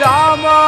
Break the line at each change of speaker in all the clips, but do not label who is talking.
Rama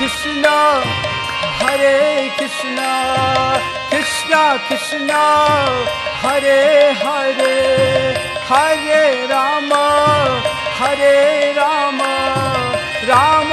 Krishna Hare Krishna Krishna Krishna Hare Hare Hare Ram Hare Ram Ram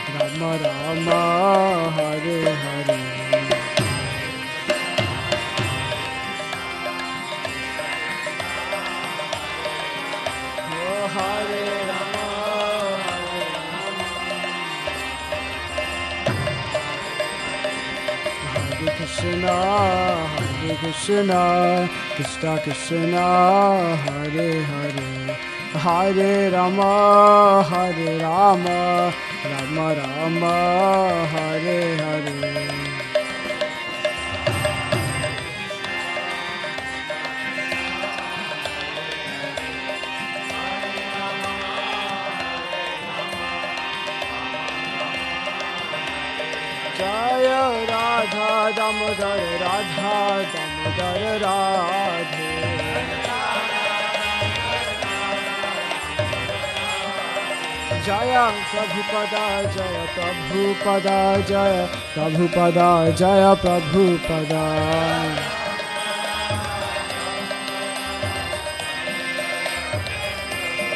Rama Rama, Hare Hare. Hare Rama, Hare Rama. Hare Krishna, Hare Krishna, Krishna Krishna, Hare Hare. Hare Rama, Hare Rama, Rama Rama, Hare Hare. Jaya Radha Damodar Jaya Prabhupada Jaya Prabhupada Jaya Prabhupada Jaya Prabhupada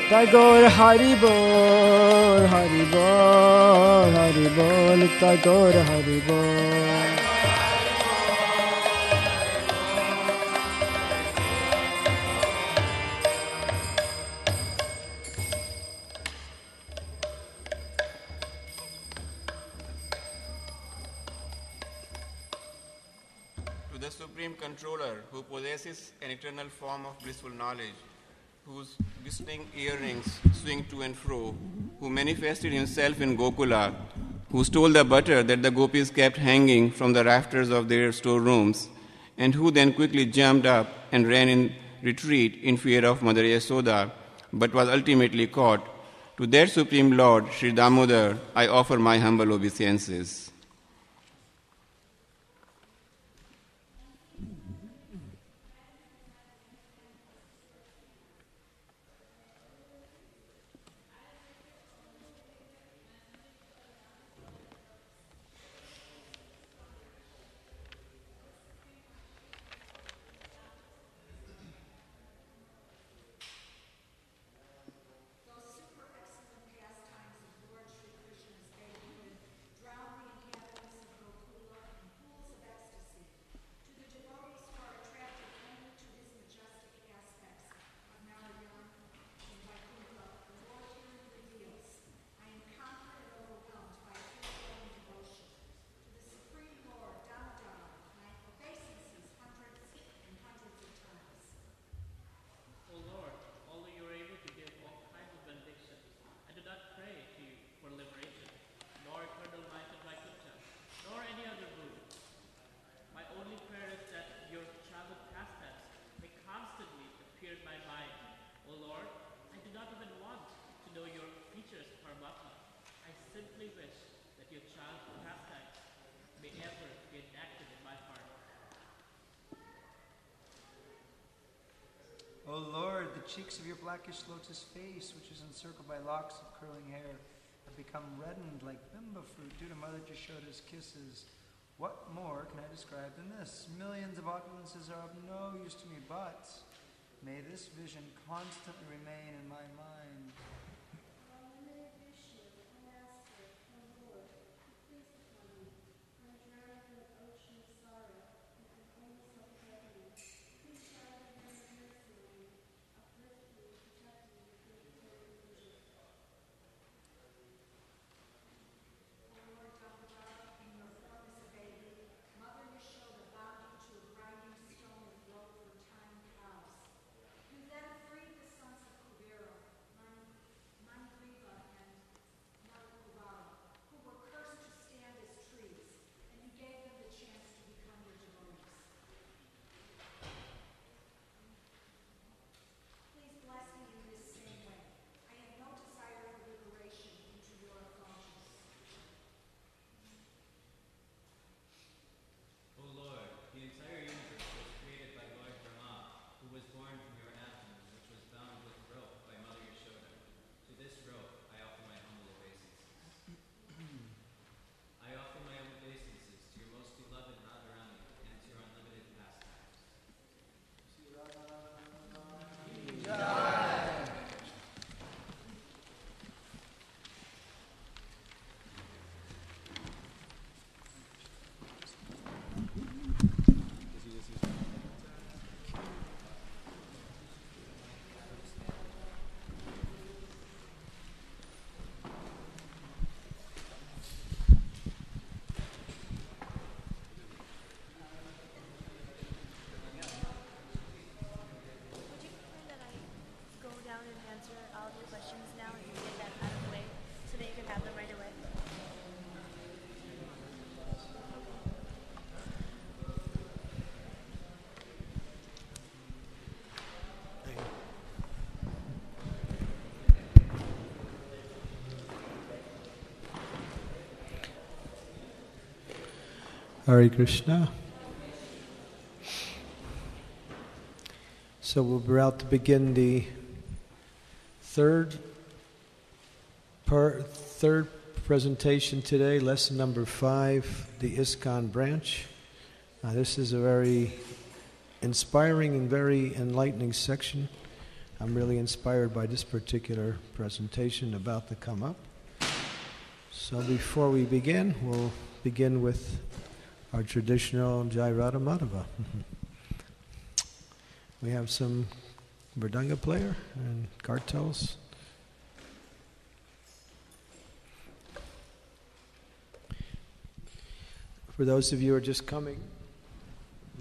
Tagore Hari Bol Hari Bol Hari Bol Tagore Hari Bol
form of blissful knowledge, whose glistening earrings swing to and fro, who manifested himself in Gokula, who stole the butter that the gopis kept hanging from the rafters of their storerooms, and who then quickly jumped up and ran in retreat in fear of Mother Yasoda, but was ultimately caught. To their Supreme Lord, Sri Damodar, I offer my humble obeisances.
O Lord, although you are able to give all kinds of benedictions, I do not pray to you for liberation, nor eternal life in Vaikuntha, nor any other boon. My only prayer is that your childhood pastimes may constantly appear in my mind. O Lord, I do not even want to know your features, Paramatma. I simply wish that your childhood pastimes may ever be enacted in my heart.
O Lord, the cheeks of your blackish lotus face, which is encircled by locks of curling hair, have become reddened like bimba fruit due to Mother Jashoda's kisses. What more can I describe than this? Millions of opulences are of no use to me, but may this vision constantly remain in my mind.
Hare Krishna. So we're about to begin the third third presentation today, lesson number five, the ISKCON branch. Now, this is a very inspiring and very enlightening section. I'm really inspired by this particular presentation about to come up. So before we begin, we'll begin with our traditional Jai Madhava. we have some Mridanga player and kartals. For those of you who are just coming,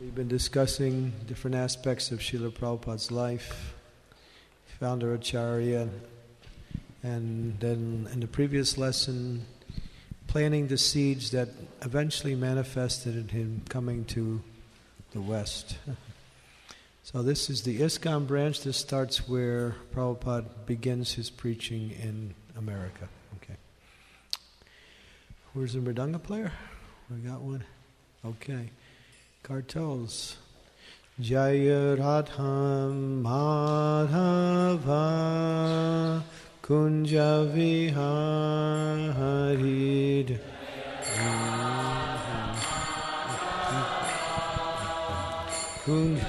we've been discussing different aspects of Srila Prabhupada's life, founder Acharya, and then in the previous lesson, planting the seeds that eventually manifested in him coming to the West. so this is the ISKCON branch. This starts where Prabhupada begins his preaching in America. Okay. Where's the Mridanga player? We got one. Okay. Kartals. Jaya Radham Madhava Kunja Viharid. Kunja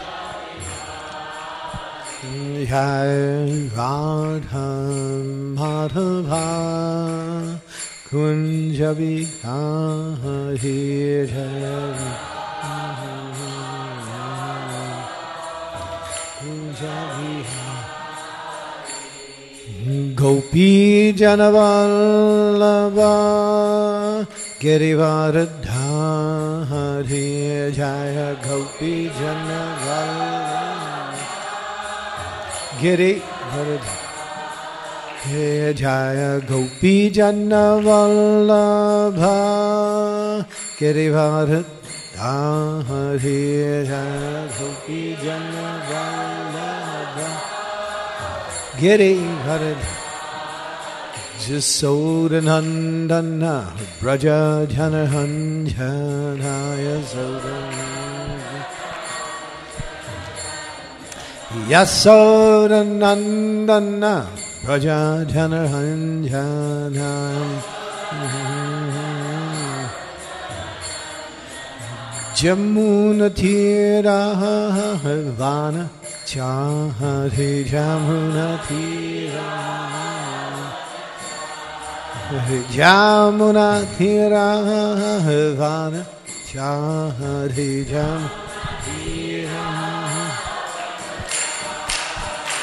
Jai Radham Madhava Kunja Viharid. Kunja Viharid. Gopi Janavallabha Girivaradhari Jaya Gopi Janavallabha Giri He Jaya Gopi Janavallabha Giri Harad Jasodanandana Braja Janahanjanaya Sodanandana Yasodanandana Braja Janahanjanaya Jamuna Tira Vana Chahari Jamuna Tira Jamuna Tira Vana Chahari Jamuna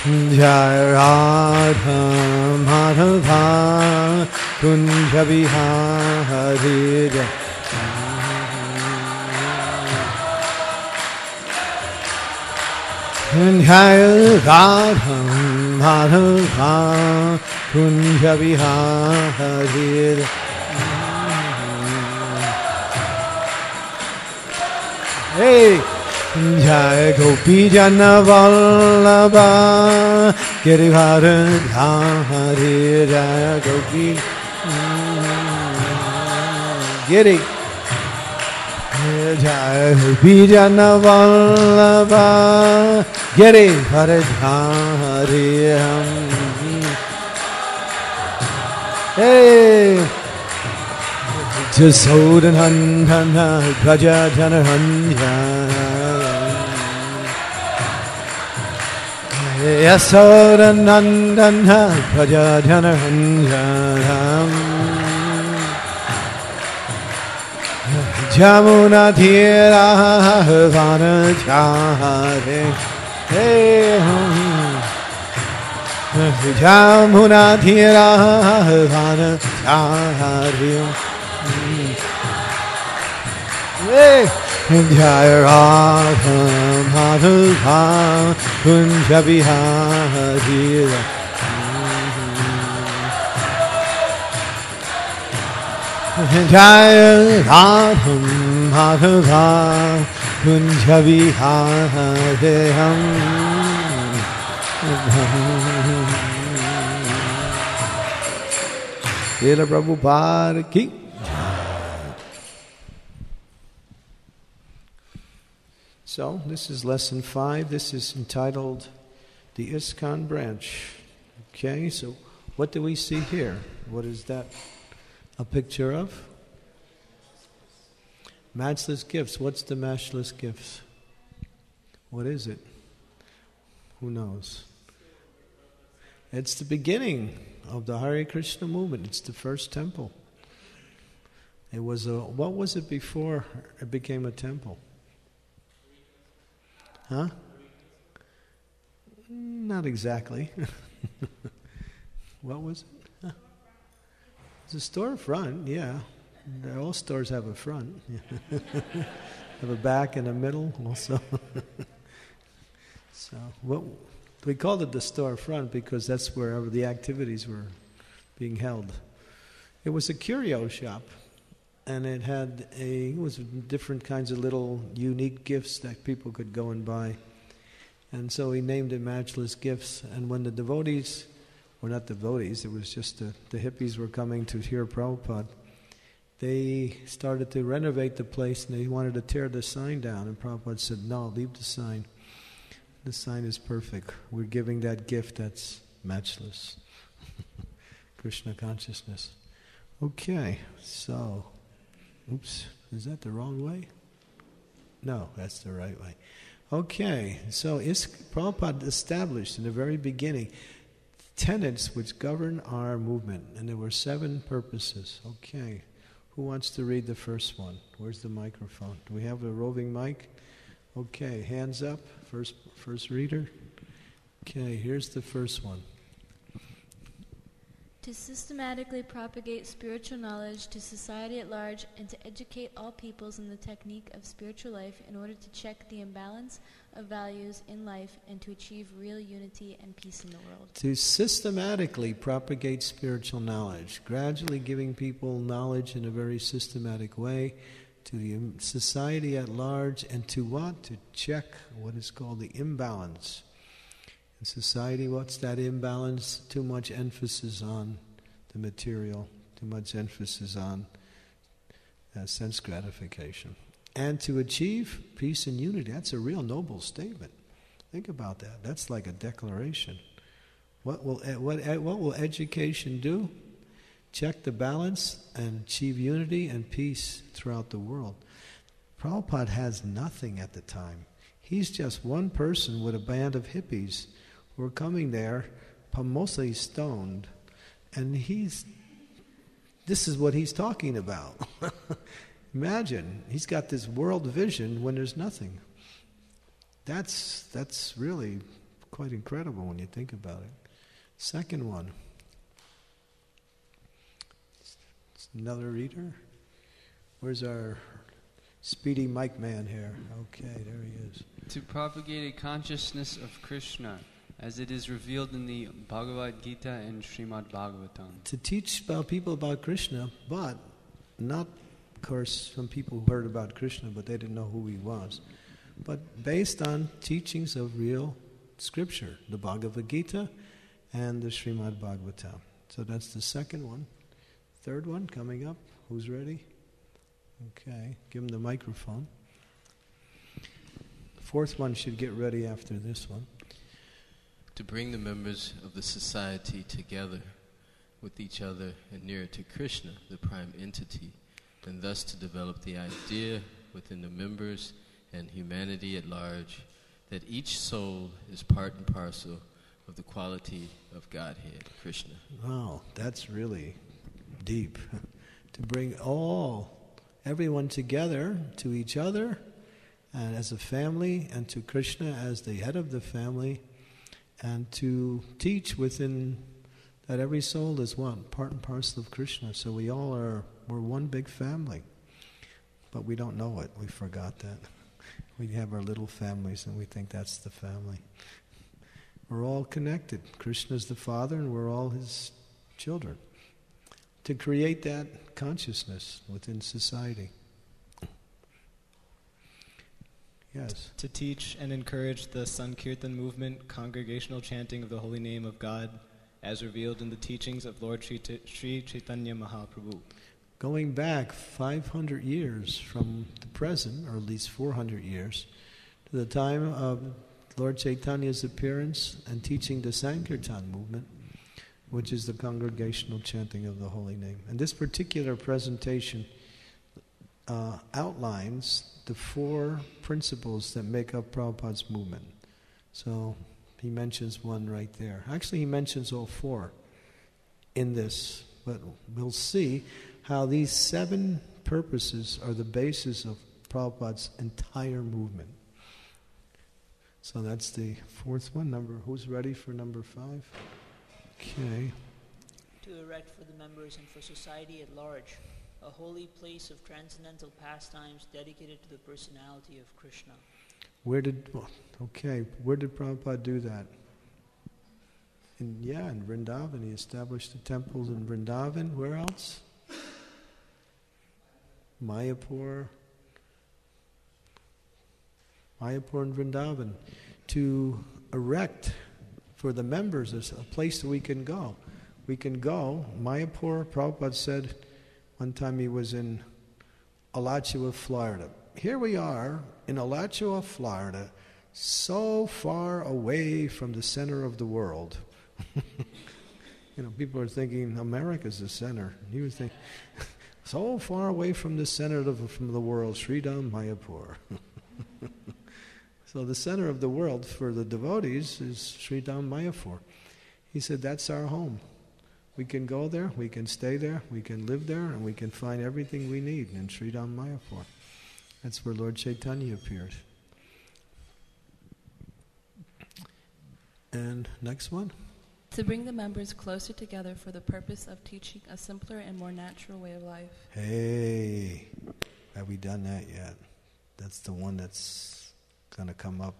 Jai Radha Madhava Jai Radha Madhava Kunja Vihari Hey! Jai Gopi Jana Vallabha Girivardhari Jai Gopi Giri Jai Gopi Jana Vallabha Girivardhari Hey! Jasodanandana Praja Janaranja Yasodanandana Praja Janaranja Jamuna Tira Vana Chare Jamuna Tira Vana Chare! Jai Radha Madhava Kunja Vihari Kunja Vihareham Srila Prabhupada ki So, this is lesson five. This is entitled The ISKCON Branch. Okay, so what do we see here? What is that a picture of? Matchless gifts. What's the matchless gifts? What is it? Who knows? It's the beginning of the Hare Krishna movement. It's the first temple. It was a what was it before it became a temple? Huh? Not exactly. what was it? It's a storefront, yeah. All stores have a front. have a back and a middle also. so we called it the storefront because that's where the activities were being held. It was a curio shop, and it had a it was different kinds of little unique gifts that people could go and buy. And so he named it Matchless Gifts. And when the devotees, or not devotees, it was just the, the hippies were coming to hear Prabhupada, they started to renovate the place and they wanted to tear the sign down. And Prabhupada said, No, leave the sign. The sign is perfect. We're giving that gift that's matchless. Krishna consciousness. Okay, so, oops, is that the wrong way? No, that's the right way. Okay, so is, Prabhupada established in the very beginning tenets which govern our movement, and there were seven purposes. Okay, who wants to read the first one? Where's the microphone? Do we have a roving mic? Okay, hands up. First, first reader. Okay, here's the first one.
To systematically propagate spiritual knowledge to society at large and to educate all peoples in the technique of spiritual life in order to check the imbalance of values in life and to achieve real unity and peace in the world.
To systematically propagate spiritual knowledge, gradually giving people knowledge in a very systematic way to the society at large and to what? To check what is called the imbalance. In society, what's that imbalance? Too much emphasis on the material, too much emphasis on uh, sense gratification. And to achieve peace and unity, that's a real noble statement. Think about that. That's like a declaration. What will, eh, what, eh, what will education do? Check the balance and achieve unity and peace throughout the world. Prabhupada has nothing at the time. He's just one person with a band of hippies who are coming there, mostly stoned, and he's. This is what he's talking about. Imagine he's got this world vision when there's nothing. That's that's really quite incredible when you think about it. Second one. Another reader? Where's our speedy mic man here? Okay, there he is.
To propagate a consciousness of Krishna as it is revealed in the Bhagavad Gita and Srimad Bhagavatam.
To teach about people about Krishna, but not, course, some people heard about Krishna, but they didn't know who he was. But based on teachings of real scripture, the Bhagavad Gita and the Srimad Bhagavatam. So that's the second one. Third one coming up. Who's ready? Okay, give him the microphone. Fourth one should get ready after this one.
to bring the members of the society together with each other and nearer to Krishna, the prime entity, and thus to develop the idea within the members and humanity at large that each soul is part and parcel of the quality of Godhead, Krishna.
Wow, that's really deep. to bring all, everyone together to each other and as a family and to Krishna as the head of the family and to teach within that every soul is one, part and parcel of Krishna. So we all are, we're one big family. But we don't know it. We forgot that. We have our little families and we think that's the family. We're all connected. Krishna's the Father and we're all his children. to create that consciousness within society. Yes.
To teach and encourage the Sankirtan movement, congregational chanting of the holy name of God, as revealed in the teachings of Lord Sri, Sri Chaitanya Mahaprabhu.
Going back 500 years from the present, or at least 400 years, to the time of Lord Chaitanya's appearance and teaching the Sankirtan movement, which is the congregational chanting of the holy name. And this particular presentation uh, outlines the four principles that make up Prabhupada's movement. So he mentions one right there. Actually, he mentions all four in this, but we'll see how these seven purposes are the basis of Prabhupada's entire movement. So that's the fourth one. Number who's ready for number five? Okay.
To erect for the members and for society at large a holy place of transcendental pastimes dedicated to the personality of Krishna.
Where did okay? Where did Prabhupada do that? In yeah, in Vrindavan, he established the temples in Vrindavan. Where else? Mayapur. Mayapur and Vrindavan to erect for the members a place that we can go. We can go. Mayapur, Prabhupada said one time he was in Alachua, Florida. Here we are in Alachua, Florida, so far away from the center of the world. you know, people are thinking America's the center. He was thinking, so far away from the center of from the world, Sridham Mayapur. so the center of the world for the devotees is Sridham Mayapur. He said, that's our home. We can go there, we can stay there, we can live there, and we can find everything we need in Sridham Mayapur. That's where Lord Chaitanya appeared. And next one.
To bring the members closer together for the purpose of teaching a simpler and more natural way of life.
Hey, have we done that yet? That's the one that's going to come up.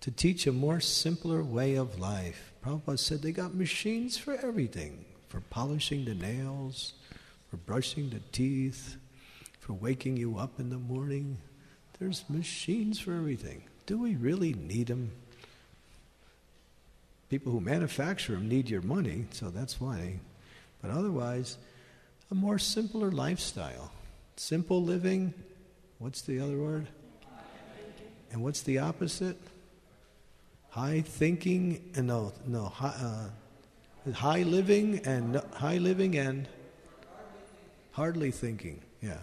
To teach a more simpler way of life. Prabhupada said they got machines for everything for polishing the nails, for brushing the teeth, for waking you up in the morning. There's machines for everything. Do we really need them? People who manufacture them need your money, so that's why. But otherwise, a more simpler lifestyle. Simple living. What's the other word? And what's the opposite? High thinking. Uh, no, no. High, uh, high living and high living and hardly thinking. Yeah.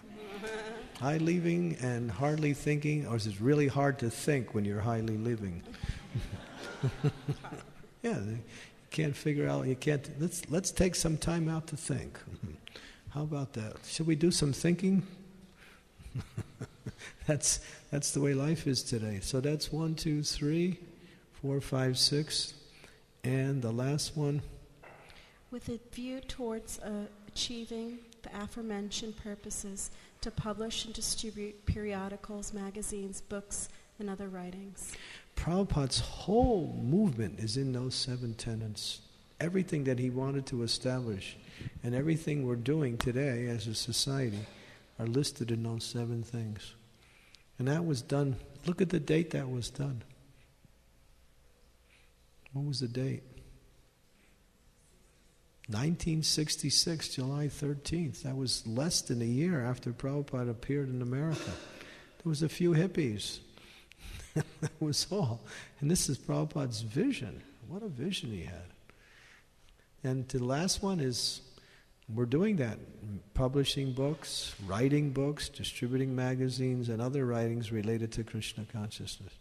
High living and hardly thinking, or is it really hard to think when you're highly living? yeah, you can't figure out. You can't. Let's let's take some time out to think. How about that? Should we do some thinking? that's that's the way life is today. So that's one, two, three, four, five, six, and the last one.
With a view towards uh, achieving the aforementioned purposes, to publish and distribute periodicals, magazines, books, and other writings.
Prabhupada's whole movement is in those seven tenets. Everything that he wanted to establish and everything we're doing today as a society are listed in those seven things. And that was done, look at the date that was done. What was the date? 1966, July 13th. That was less than a year after Prabhupada appeared in America. There was a few hippies. that was all. And this is Prabhupada's vision. What a vision he had. And the last one is we're doing that publishing books, writing books, distributing magazines, and other writings related to Krishna consciousness.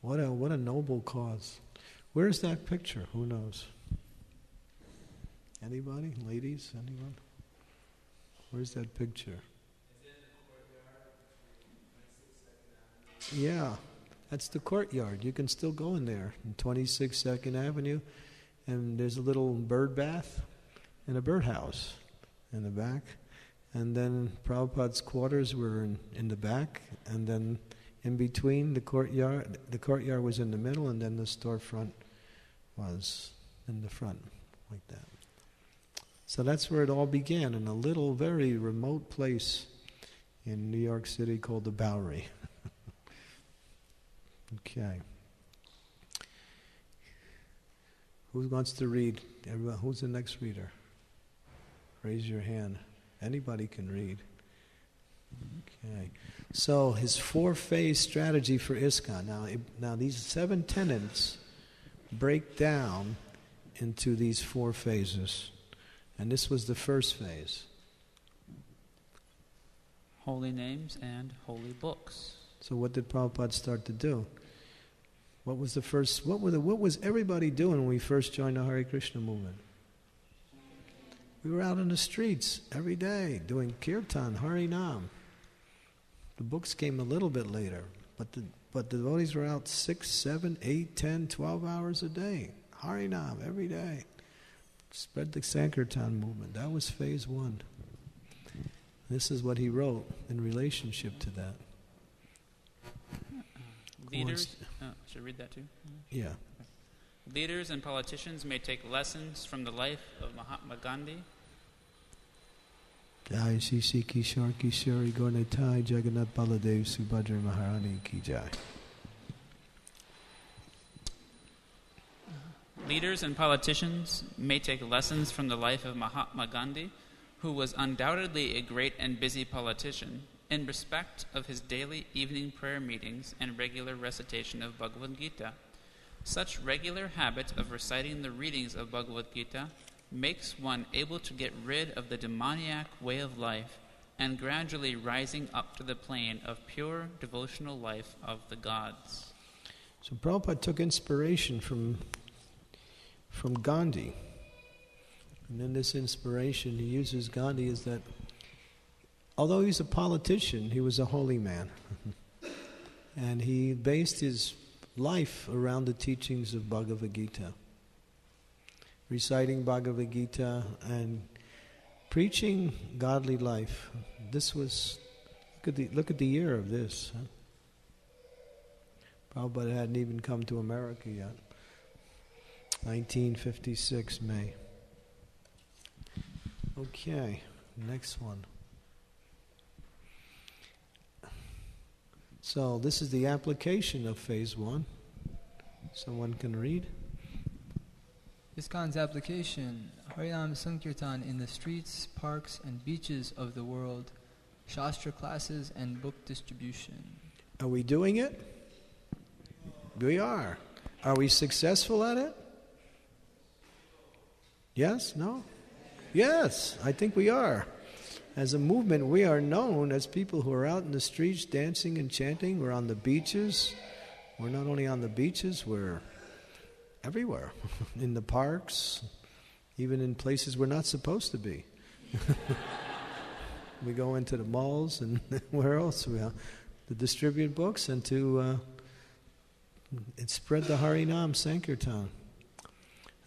What a, what a noble cause. Where's that picture? Who knows? Anybody? Ladies? Anyone? Where's that picture? Yeah, that's the courtyard. You can still go in there, 26 Second Avenue, and there's a little bird bath and a birdhouse in the back. And then Prabhupada's quarters were in, in the back, and then in between the courtyard, the courtyard was in the middle, and then the storefront was in the front, like that. So that's where it all began in a little, very remote place in New York City called the Bowery. Okay. Who wants to read? Everyone, who's the next reader? Raise your hand. Anybody can read. Okay. So his four-phase strategy for ISKCON. Now, now these seven tenets break down into these four phases, and this was the first phase.
Holy names and holy books.
So what did Prabhupada start to do? What was the first? What were the? What was everybody doing when we first joined the Hare Krishna movement? We were out in the streets every day doing kirtan, Hari Nam. The books came a little bit later, but the but the devotees were out six, seven, eight, ten, twelve hours a day. Hari Nam every day. Spread the Sankirtan movement. That was phase one. This is what he wrote in relationship to that.
Leaders, oh, should I read that too?
Yeah.
Leaders and politicians may take lessons from the life of Mahatma Gandhi.
Jai Shri Shri Kishore Kishori Jagannath Baladev Subhadra Maharani Ki Jai.
Leaders and politicians may take lessons from the life of Mahatma Gandhi, who was undoubtedly a great and busy politician, in respect of his daily evening prayer meetings and regular recitation of Bhagavad Gita. Such regular habit of reciting the readings of Bhagavad Gita makes one able to get rid of the demoniac way of life and gradually rising up to the plane of pure devotional life of the gods.
So Prabhupada took inspiration from, from Gandhi. And in this inspiration, he uses Gandhi as that although he's a politician, he was a holy man. and he based his life around the teachings of Bhagavad Gita. Reciting Bhagavad Gita and preaching godly life. This was, look at the, look at the year of this. Huh? Prabhupada hadn't even come to America yet. 1956, May. Okay, next one. So, this is the application of phase one. Someone can read?
ISKCON's application Harinam Sankirtan in the streets, parks, and beaches of the world, Shastra classes, and book distribution.
Are we doing it? We are. Are we successful at it? Yes? No? Yes, I think we are. As a movement, we are known as people who are out in the streets dancing and chanting. We're on the beaches. We're not only on the beaches, we're everywhere in the parks, even in places we're not supposed to be. we go into the malls and where else? We are, to distribute books and to uh, and spread the Harinam Sankirtan.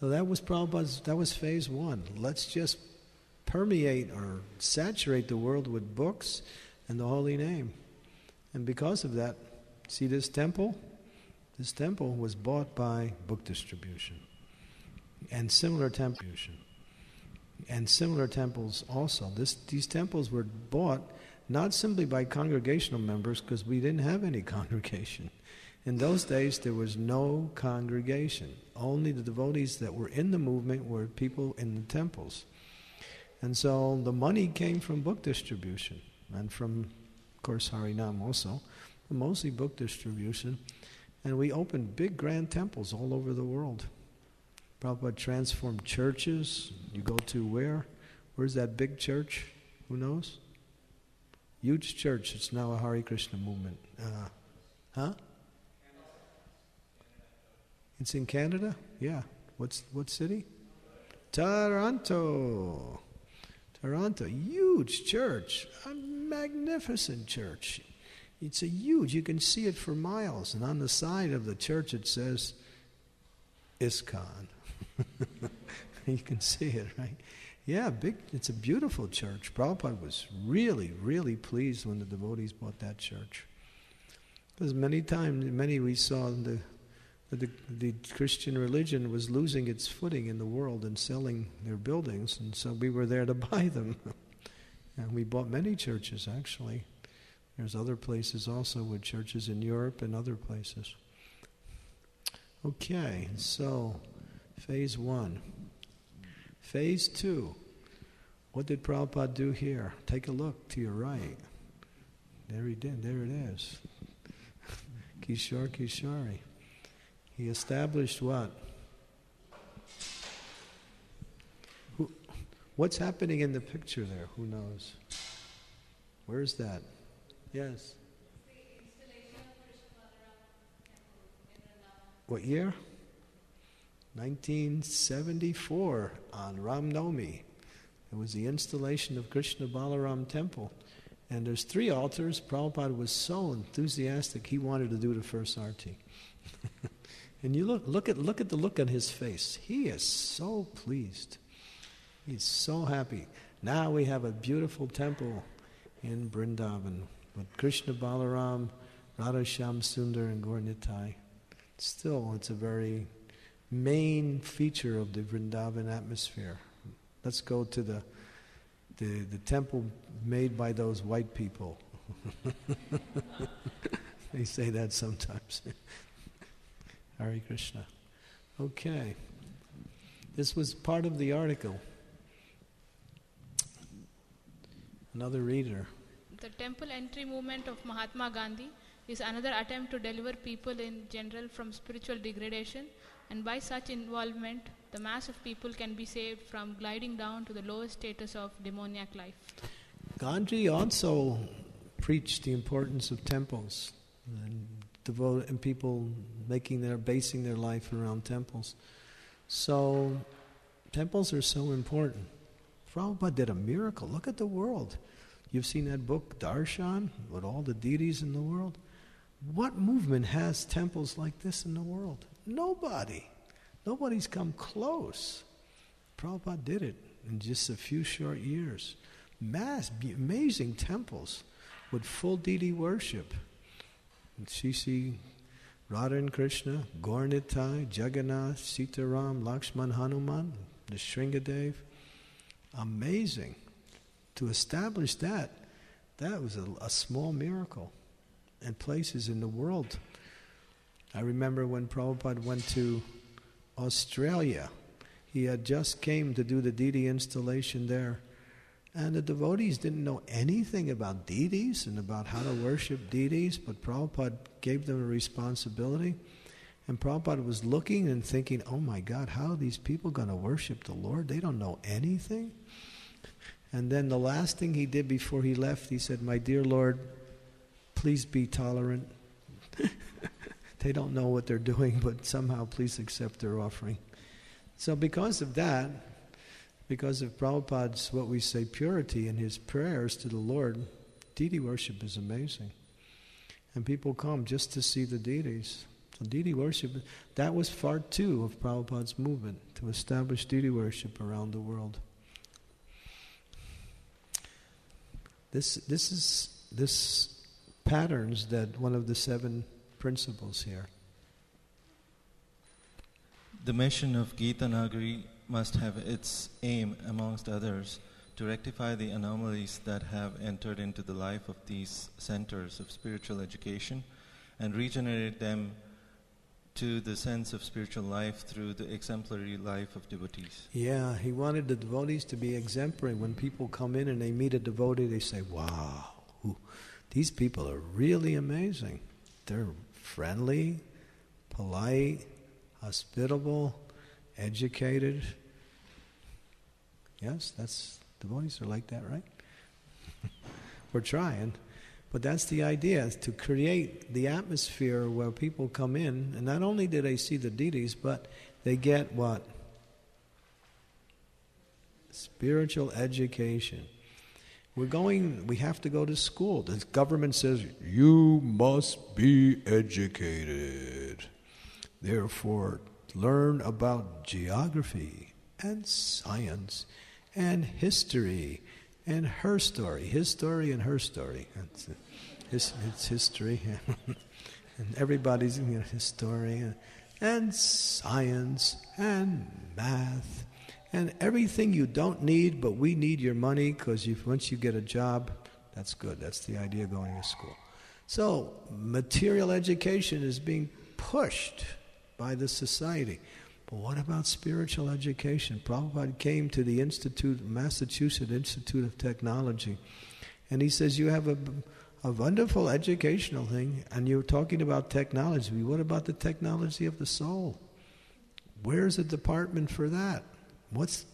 So that was Prabhupada's, that was phase one. Let's just permeate or saturate the world with books and the holy name. And because of that, see this temple? This temple was bought by book distribution. And similar temples. And similar temples also. This, these temples were bought not simply by congregational members, because we didn't have any congregation. In those days, there was no congregation. Only the devotees that were in the movement were people in the temples. And so the money came from book distribution and from, of course, Harinam also, mostly book distribution. And we opened big grand temples all over the world. Prabhupada transformed churches. You go to where? Where's that big church? Who knows? Huge church. It's now a Hare Krishna movement. Uh, huh? It's in Canada? Yeah. What's what city? Toronto. Toronto, huge church, a magnificent church. It's a huge, you can see it for miles. And on the side of the church it says ISKCON. you can see it, right? Yeah, big. It's a beautiful church. Prabhupada was really, really pleased when the devotees bought that church. Because many times, many we saw the the, the Christian religion was losing its footing in the world and selling their buildings, and so we were there to buy them. and we bought many churches, actually. There's other places also with churches in Europe and other places. Okay, so phase one. Phase two. What did Prabhupada do here? Take a look to your right. There he did, there it is. Kishore Kishori. He established what? Who, what's happening in the picture there? Who knows? Where's that? Yes. What year? 1974 on Ram Navami. It was the installation of Krishna Balaram Temple. And there's three altars. Prabhupada was so enthusiastic, he wanted to do the first arti. and you look, look, at, look at the look on his face. He is so pleased. He's so happy. Now we have a beautiful temple in Brindavan with Krishna Balaram, Radha Shyam Sundar, and Gaura Nitai. Still, it's a very main feature of the Vrindavan atmosphere. Let's go to the, the, the temple made by those white people. they say that sometimes. Hare Krishna. Okay. This was part of the article. Another reader.
The temple entry movement of Mahatma Gandhi is another attempt to deliver people in general from spiritual degradation, and by such involvement, the mass of people can be saved from gliding down to the lowest status of demoniac life.
Gandhi also preached the importance of temples and devote and people making their basing their life around temples. So temples are so important. Prabhupada did a miracle. Look at the world. You've seen that book, Darshan, with all the deities in the world. What movement has temples like this in the world? Nobody. Nobody's come close. Prabhupada did it in just a few short years. Mass, amazing temples with full deity worship. Shishi, Radha and Krishna, Gaura Nitai, Jagannath, Sitaram, Lakshman, Hanuman, the Shringadev. Amazing. To establish that, that was a, a small miracle. And places in the world. I remember when Prabhupada went to Australia. He had just came to do the deity installation there. And the devotees didn't know anything about deities and about how to worship deities, but Prabhupada gave them a responsibility. And Prabhupada was looking and thinking, oh my God, how are these people going to worship the Lord? They don't know anything. And then the last thing he did before he left, he said, My dear Lord, please be tolerant. they don't know what they're doing, but somehow please accept their offering. So, because of that, because of Prabhupada's, what we say, purity in his prayers to the Lord, deity worship is amazing. And people come just to see the deities. So, deity worship, that was part two of Prabhupada's movement to establish deity worship around the world. This, this is this patterns that one of the seven principles here.
The mission of Gita Nagari must have its aim, amongst others, to rectify the anomalies that have entered into the life of these centers of spiritual education and regenerate them to the sense of spiritual life through the exemplary life of devotees.
Yeah, he wanted the devotees to be exemplary. When people come in and they meet a devotee, they say, Wow, these people are really amazing. They're friendly, polite, hospitable, educated. Yes, that's devotees are like that, right? We're trying. But that's the idea, to create the atmosphere where people come in, and not only do they see the deities, but they get what? Spiritual education. We're going, we have to go to school. The government says, you must be educated. Therefore, learn about geography and science and history and her story. His story and her story. It's, it's, it's history. and everybody's you know, story. and science and math and everything you don't need, but we need your money because once you get a job, that's good. That's the idea of going to school. So, material education is being pushed by the society. But what about spiritual education? Prabhupada came to the Institute, Massachusetts Institute of Technology, and he says, You have a, a wonderful educational thing, and you're talking about technology. What about the technology of the soul? Where's a department for that? What's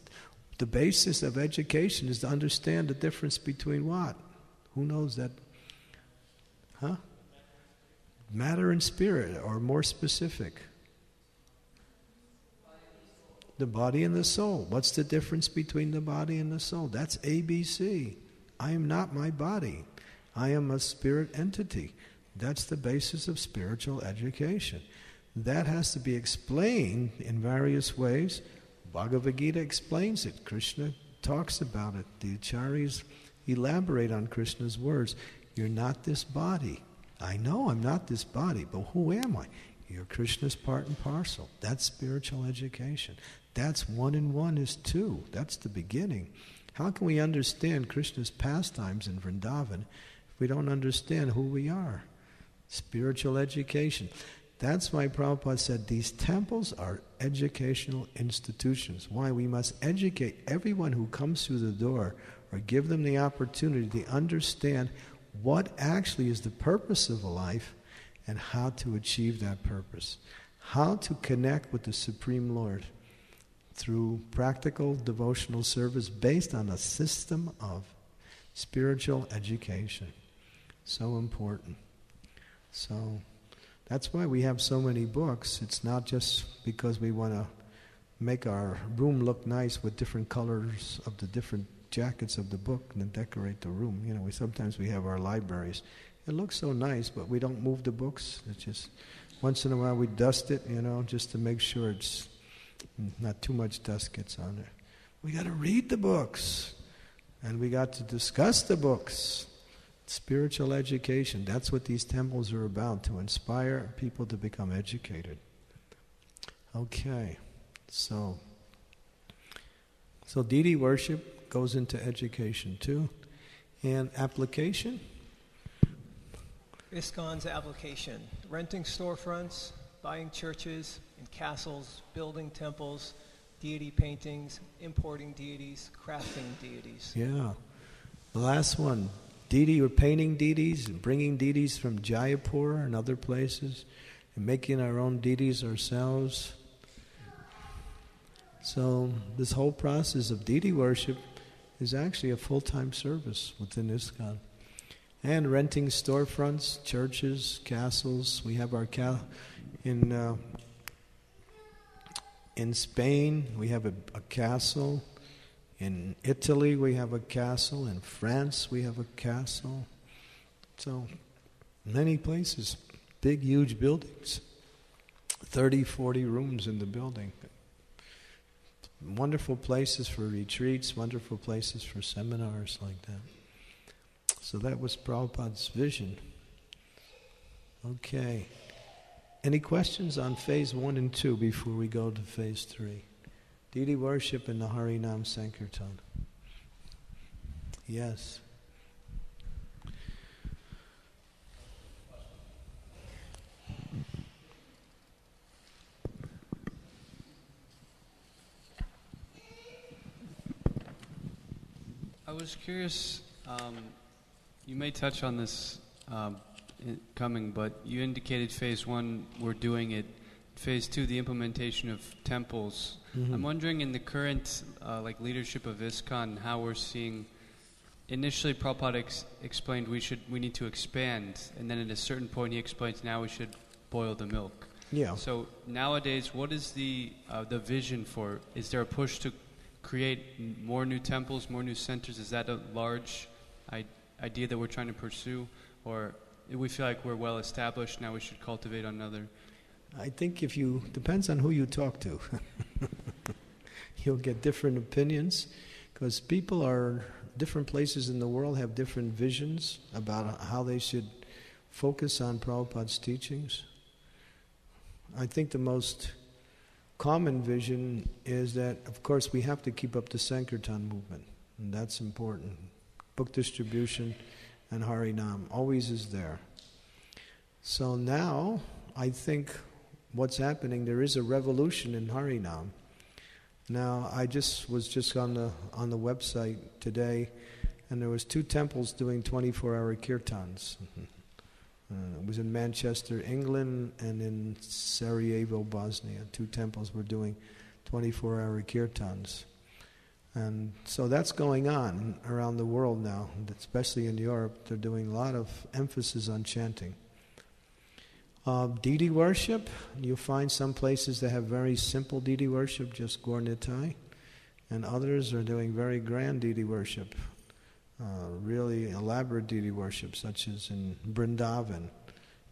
the basis of education is to understand the difference between what? Who knows that? Huh? Matter and spirit, or more specific. The body and the soul. What's the difference between the body and the soul? That's ABC. I am not my body. I am a spirit entity. That's the basis of spiritual education. That has to be explained in various ways. Bhagavad Gita explains it. Krishna talks about it. The acharyas elaborate on Krishna's words. You're not this body. I know I'm not this body, but who am I? You're Krishna's part and parcel. That's spiritual education. That's one and one is two. That's the beginning. How can we understand Krishna's pastimes in Vrindavan if we don't understand who we are? Spiritual education. That's why Prabhupada said these temples are educational institutions. Why? We must educate everyone who comes through the door or give them the opportunity to understand what actually is the purpose of a life and how to achieve that purpose. How to connect with the Supreme Lord through practical devotional service based on a system of spiritual education. So important. So that's why we have so many books. It's not just because we want to make our room look nice with different colors of the different jackets of the book and decorate the room. You know, we sometimes we have our libraries. It looks so nice, but we don't move the books. It's just once in a while we dust it, you know, just to make sure it's Mm, not too much dust gets on it. We got to read the books, and we got to discuss the books. Spiritual education. That's what these temples are about to inspire people to become educated. Okay, so so deity worship goes into education too. And application?
ISKCON's application renting storefronts, buying churches castles, building temples, deity paintings, importing deities, crafting deities.
Yeah. The last one deity or painting deities and bringing deities from Jaipur and other places and making our own deities ourselves. So, this whole process of deity worship is actually a full time service within ISKCON. And renting storefronts, churches, castles. We have our ca- in uh, in Spain. We have a, a castle. In Italy, we have a castle. In France, we have a castle. So, many places, big, huge buildings. 30, 40 rooms in the building wonderful places for retreats, wonderful places for seminars like that. So that was Prabhupada's vision. Okay. Any questions on phase one and two before we go to phase three? Deity worship in the Harinam Sankirtan. Yes.
I was curious. Um, you may touch on this um, coming, but you indicated phase one we're doing it. Phase two, the implementation of temples. Mm-hmm. I'm wondering in the current uh, like leadership of ISKCON how we're seeing. Initially, Prabhupada ex- explained we should we need to expand, and then at a certain point he explains now we should boil the milk.
Yeah.
So nowadays, what is the uh, the vision for? Is there a push to create more new temples, more new centers? Is that a large I- idea that we're trying to pursue? Or we feel like we're well established, now we should cultivate another?
I think if you, depends on who you talk to. You'll get different opinions because people are, different places in the world have different visions about how they should focus on Prabhupada's teachings. I think the most common vision is that, of course, we have to keep up the Sankirtan movement, and that's important. Book distribution and Harinam always is there. So now, I think what's happening, there is a revolution in Harinam. Now, I just was just on the on the website today, and there was two temples doing 24-hour kirtans. Uh, it was in Manchester, England, and in Sarajevo, Bosnia. Two temples were doing 24 hour kirtans. And so that's going on around the world now, especially in Europe. They're doing a lot of emphasis on chanting. Uh, deity worship, you'll find some places that have very simple deity worship, just Gaur Nitai, and others are doing very grand deity worship uh, really elaborate deity worship, such as in Brindavan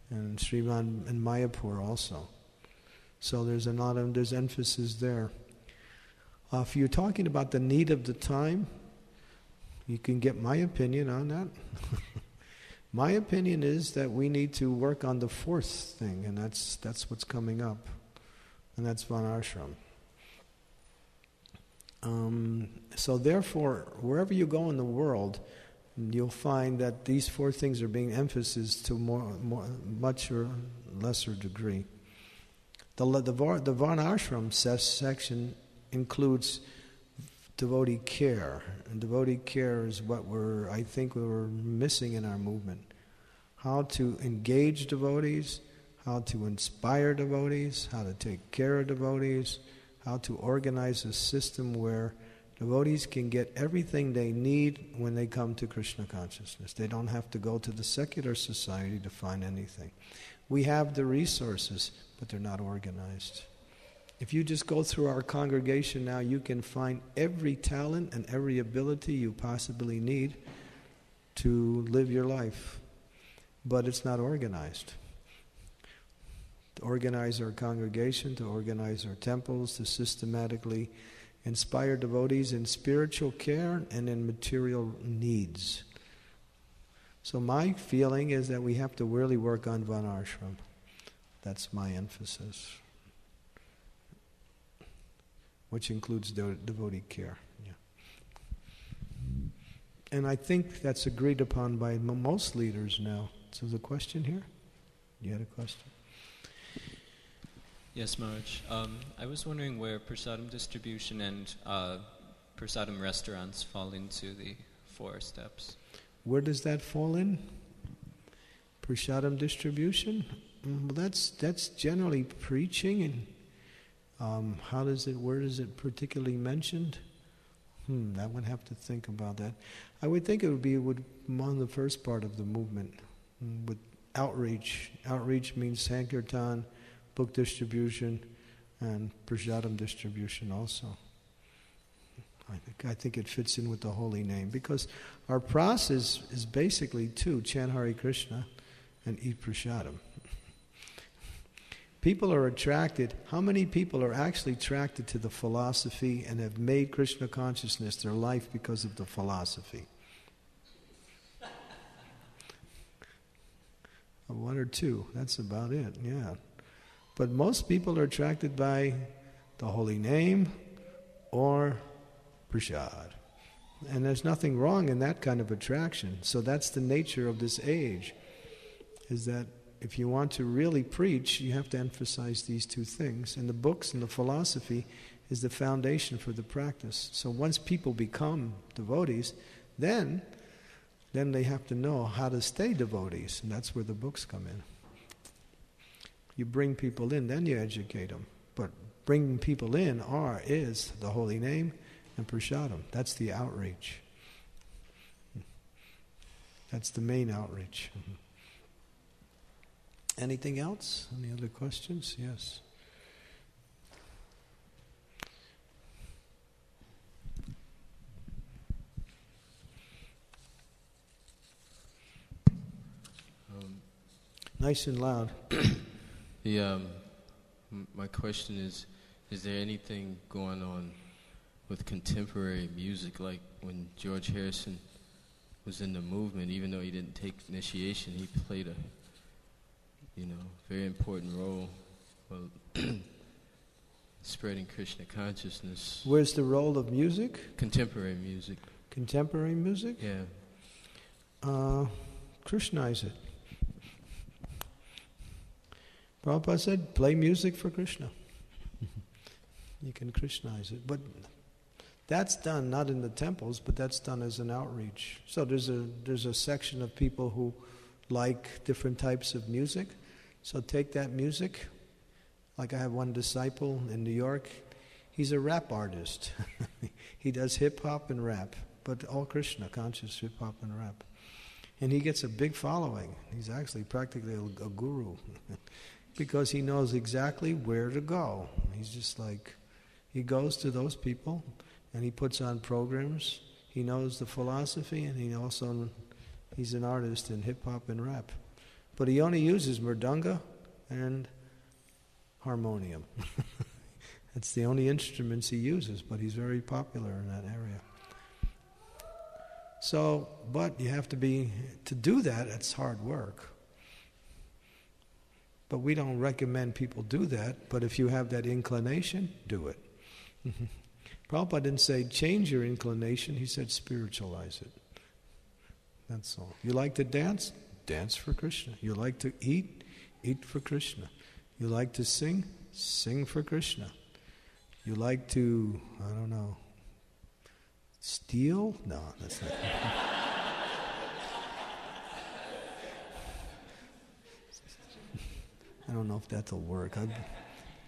and Sriman and Mayapur also. So there's a lot of there's emphasis there. Uh, if you're talking about the need of the time, you can get my opinion on that. my opinion is that we need to work on the fourth thing, and that's that's what's coming up, and that's Varnashram. Um, so, therefore, wherever you go in the world, you'll find that these four things are being emphasized to more, more much or lesser degree. The, the, the Varnashram section includes devotee care, and devotee care is what we're, I think, we were missing in our movement. How to engage devotees, how to inspire devotees, how to take care of devotees how to organize a system where devotees can get everything they need when they come to Krishna consciousness. They don't have to go to the secular society to find anything. We have the resources, but they're not organized. If you just go through our congregation now, you can find every talent and every ability you possibly need to live your life, but it's not organized to organize our congregation, to organize our temples, to systematically inspire devotees in spiritual care and in material needs. So, my feeling is that we have to really work on Varnashram. That's my emphasis, which includes de- devotee care. Yeah. And I think that's agreed upon by m- most leaders now. So, a question here? You had a question?
Yes, Maharaj. Um, I was wondering where prasadam distribution and uh, prasadam restaurants fall into the four steps.
Where does that fall in? Prasadam distribution? Mm, well, that's that's generally preaching, and um, how does it? Where is it particularly mentioned? Hmm, I would have to think about that. I would think it would be would on the first part of the movement, mm, with outreach. Outreach means sankirtan book distribution, and prasadam distribution also. I think, I think it fits in with the holy name because our process is basically to chant Hare Krishna and eat prasadam. People are attracted, how many people are actually attracted to the philosophy and have made Krishna consciousness their life because of the philosophy? One or two, that's about it, yeah. But most people are attracted by the holy name or prasad. And there's nothing wrong in that kind of attraction. So that's the nature of this age, is that if you want to really preach, you have to emphasize these two things. And the books and the philosophy is the foundation for the practice. So once people become devotees, then then they have to know how to stay devotees, and that's where the books come in. You bring people in, then you educate them. But bringing people in are is the holy name and prasadam. That's the outreach. That's the main outreach. Mm-hmm. Anything else? Any other questions? Yes. Um, nice and loud.
The, um, my question is Is there anything going on with contemporary music, like when George Harrison was in the movement, even though he didn't take initiation, he played a you know very important role well, spreading Krishna consciousness.
Where's the role of music?
Contemporary music.
Contemporary music?
Yeah.
Uh, Krishnaize it. Prabhupada said, play music for Krishna. you can Krishnaize it. But that's done not in the temples, but that's done as an outreach. So there's a, there's a section of people who like different types of music. So take that music. Like I have one disciple in New York, he's a rap artist. he does hip hop and rap, but all Krishna conscious hip hop and rap. And he gets a big following. He's actually practically a, a guru because he knows exactly where to go. He's just like, he goes to those people and he puts on programs. He knows the philosophy and he also, he's an artist in hip hop and rap. But he only uses mridanga and harmonium. That's the only instruments he uses, but he's very popular in that area. So, but you have to be, to do that, it's hard work. But we don't recommend people do that, but if you have that inclination, do it. Prabhupada didn't say change your inclination, he said spiritualize it. That's all. You like to dance? Dance for Krishna. You like to eat? Eat for Krishna. You like to sing? Sing for Krishna. You like to, I don't know, steal? No, that's not. I don't know if that'll work. I,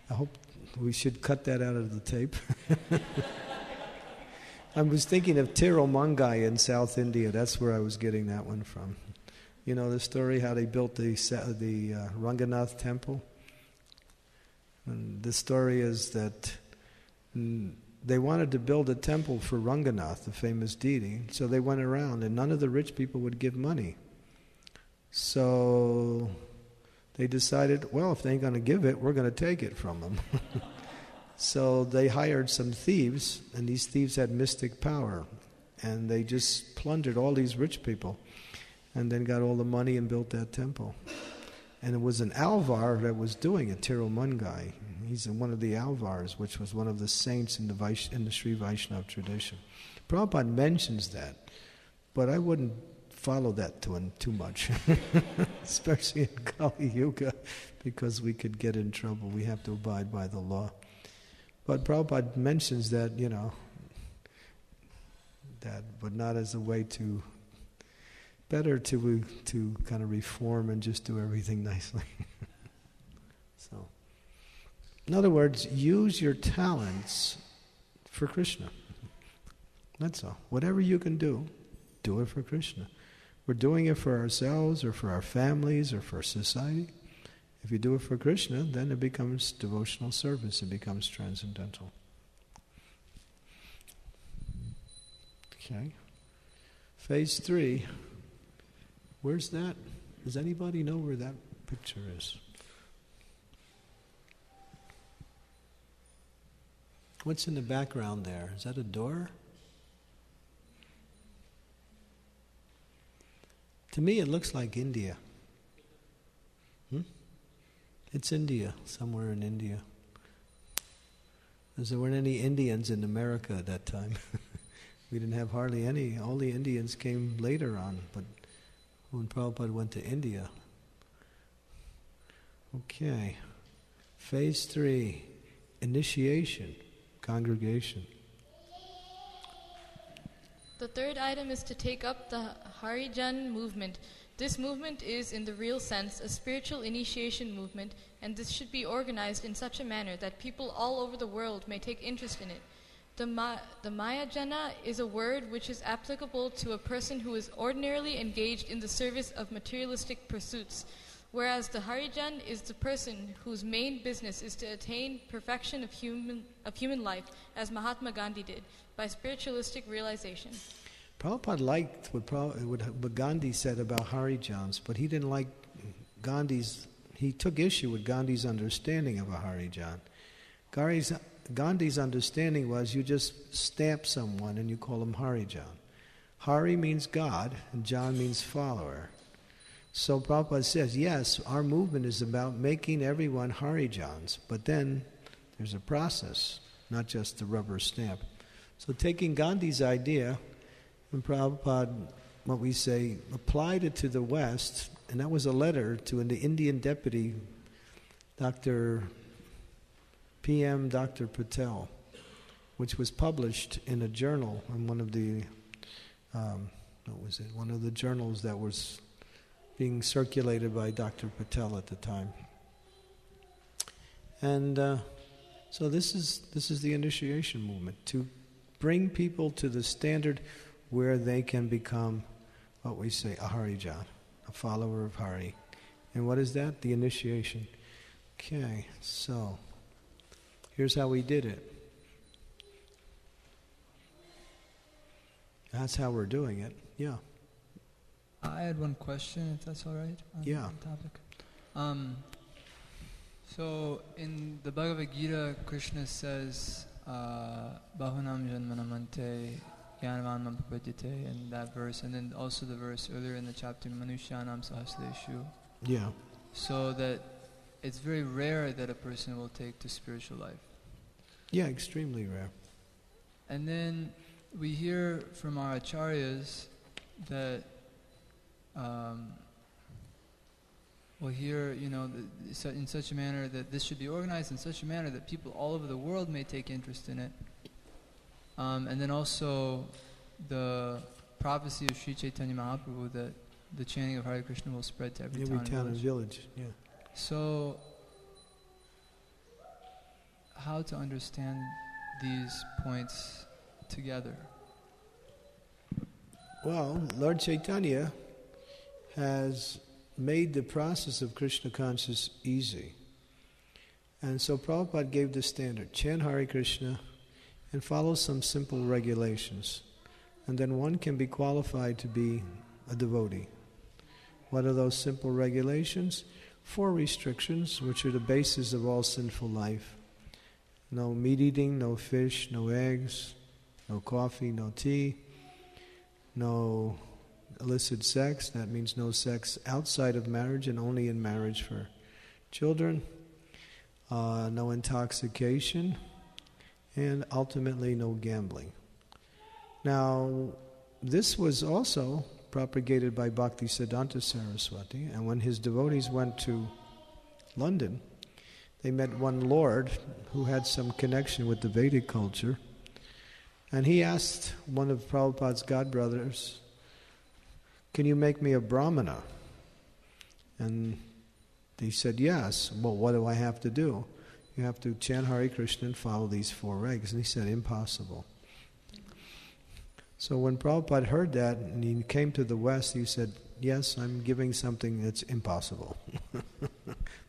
I hope we should cut that out of the tape. I was thinking of Tirumangai in South India. That's where I was getting that one from. You know the story how they built the the uh, Ranganath temple. And the story is that mm, they wanted to build a temple for Ranganath, the famous deity. So they went around, and none of the rich people would give money. So they decided, well, if they ain't going to give it, we're going to take it from them. so they hired some thieves, and these thieves had mystic power. And they just plundered all these rich people and then got all the money and built that temple. And it was an Alvar that was doing it, Tirumangai. He's one of the Alvars, which was one of the saints in the, Vaish, in the Sri Vaishnava tradition. Prabhupada mentions that, but I wouldn't follow that to him too much, especially in Kali Yuga, because we could get in trouble. We have to abide by the law. But Prabhupada mentions that, you know, that, but not as a way to better to to kind of reform and just do everything nicely. so, in other words, use your talents for Krishna. That's all. Whatever you can do, do it for Krishna. We're doing it for ourselves or for our families or for society. If you do it for Krishna, then it becomes devotional service, it becomes transcendental. Okay. Phase three. Where's that? Does anybody know where that picture is? What's in the background there? Is that a door? To me, it looks like India. Hmm? It's India, somewhere in India. Because there weren't any Indians in America at that time. we didn't have hardly any. All the Indians came later on, but when Prabhupada went to India. Okay. Phase three initiation, congregation.
The third item is to take up the Harijan movement. This movement is, in the real sense, a spiritual initiation movement, and this should be organized in such a manner that people all over the world may take interest in it. The, ma- the Mayajana is a word which is applicable to a person who is ordinarily engaged in the service of materialistic pursuits, whereas the Harijan is the person whose main business is to attain perfection of human, of human life, as Mahatma Gandhi did, by spiritualistic realization.
Prabhupada liked what, what Gandhi said about Harijans, but he didn't like Gandhi's, he took issue with Gandhi's understanding of a Harijan. Gandhi's, Gandhi's understanding was you just stamp someone and you call him Harijan. Hari means God and Jan means follower. So Prabhupada says, yes, our movement is about making everyone Harijans, but then there's a process, not just the rubber stamp. So taking Gandhi's idea, and Prabhupada, what we say, applied it to the West, and that was a letter to the Indian deputy, Dr. P.M. Dr. Patel, which was published in a journal in one of the, um, what was it, one of the journals that was being circulated by Dr. Patel at the time. And uh, so this is this is the initiation movement to bring people to the standard where they can become what we say a Harijan, a follower of Hari. And what is that? The initiation. Okay, so here's how we did it. That's how we're doing it. Yeah.
I had one question, if that's all right. On
Yeah.
The topic. Um, so in the Bhagavad Gita, Krishna says, uh, "Bahunam janmanamante yanvan mampapadyate," in that verse, and then also the verse earlier in the chapter, "Manushyanam sahasreshu."
Yeah.
So that it's very rare that a person will take to spiritual life.
Yeah, extremely rare.
And then we hear from our acharyas that um, we'll hear, you know, th- su- in such a manner that this should be organized in such a manner that people all over the world may take interest in it. Um, and then also the prophecy of Sri Chaitanya Mahaprabhu that the chanting of Hare Krishna will spread to every,
Every
town,
town
and
and
village.
village. Yeah.
So, how to understand these points together?
Well, Lord Chaitanya has made the process of Krishna consciousness easy. And so Prabhupada gave the standard chant Hare Krishna and follow some simple regulations. And then one can be qualified to be a devotee. What are those simple regulations? Four restrictions, which are the basis of all sinful life no meat eating, no fish, no eggs, no coffee, no tea, no illicit sex. That means no sex outside of marriage and only in marriage for children. Uh, no intoxication, and ultimately no gambling. Now, this was also propagated by Bhakti Siddhanta Saraswati, and when his devotees went to London, they met one lord who had some connection with the Vedic culture, and he asked one of Prabhupada's godbrothers, Can you make me a brahmana? And he said, Yes. Well, what do I have to do? You have to chant Hare Krishna and follow these four regs. And he said, Impossible. So when Prabhupada heard that and he came to the West, he said, Yes, I'm giving something that's impossible.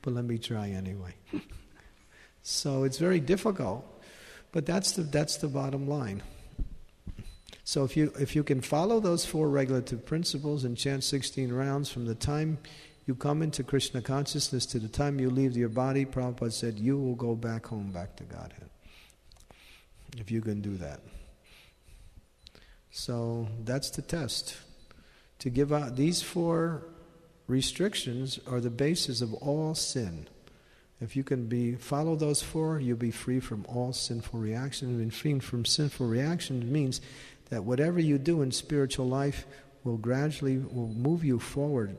but let me try anyway. so it's very difficult, but that's the, that's the bottom line. So if you, if you can follow those four regulative principles and chant 16 rounds from the time you come into Krishna consciousness to the time you leave your body, Prabhupada said, you will go back home, back to Godhead. If you can do that. So that's the test. To give out these four restrictions are the basis of all sin. If you can be follow those four, you'll be free from all sinful reactions. And free from sinful reactions means that whatever you do in spiritual life will gradually will move you forward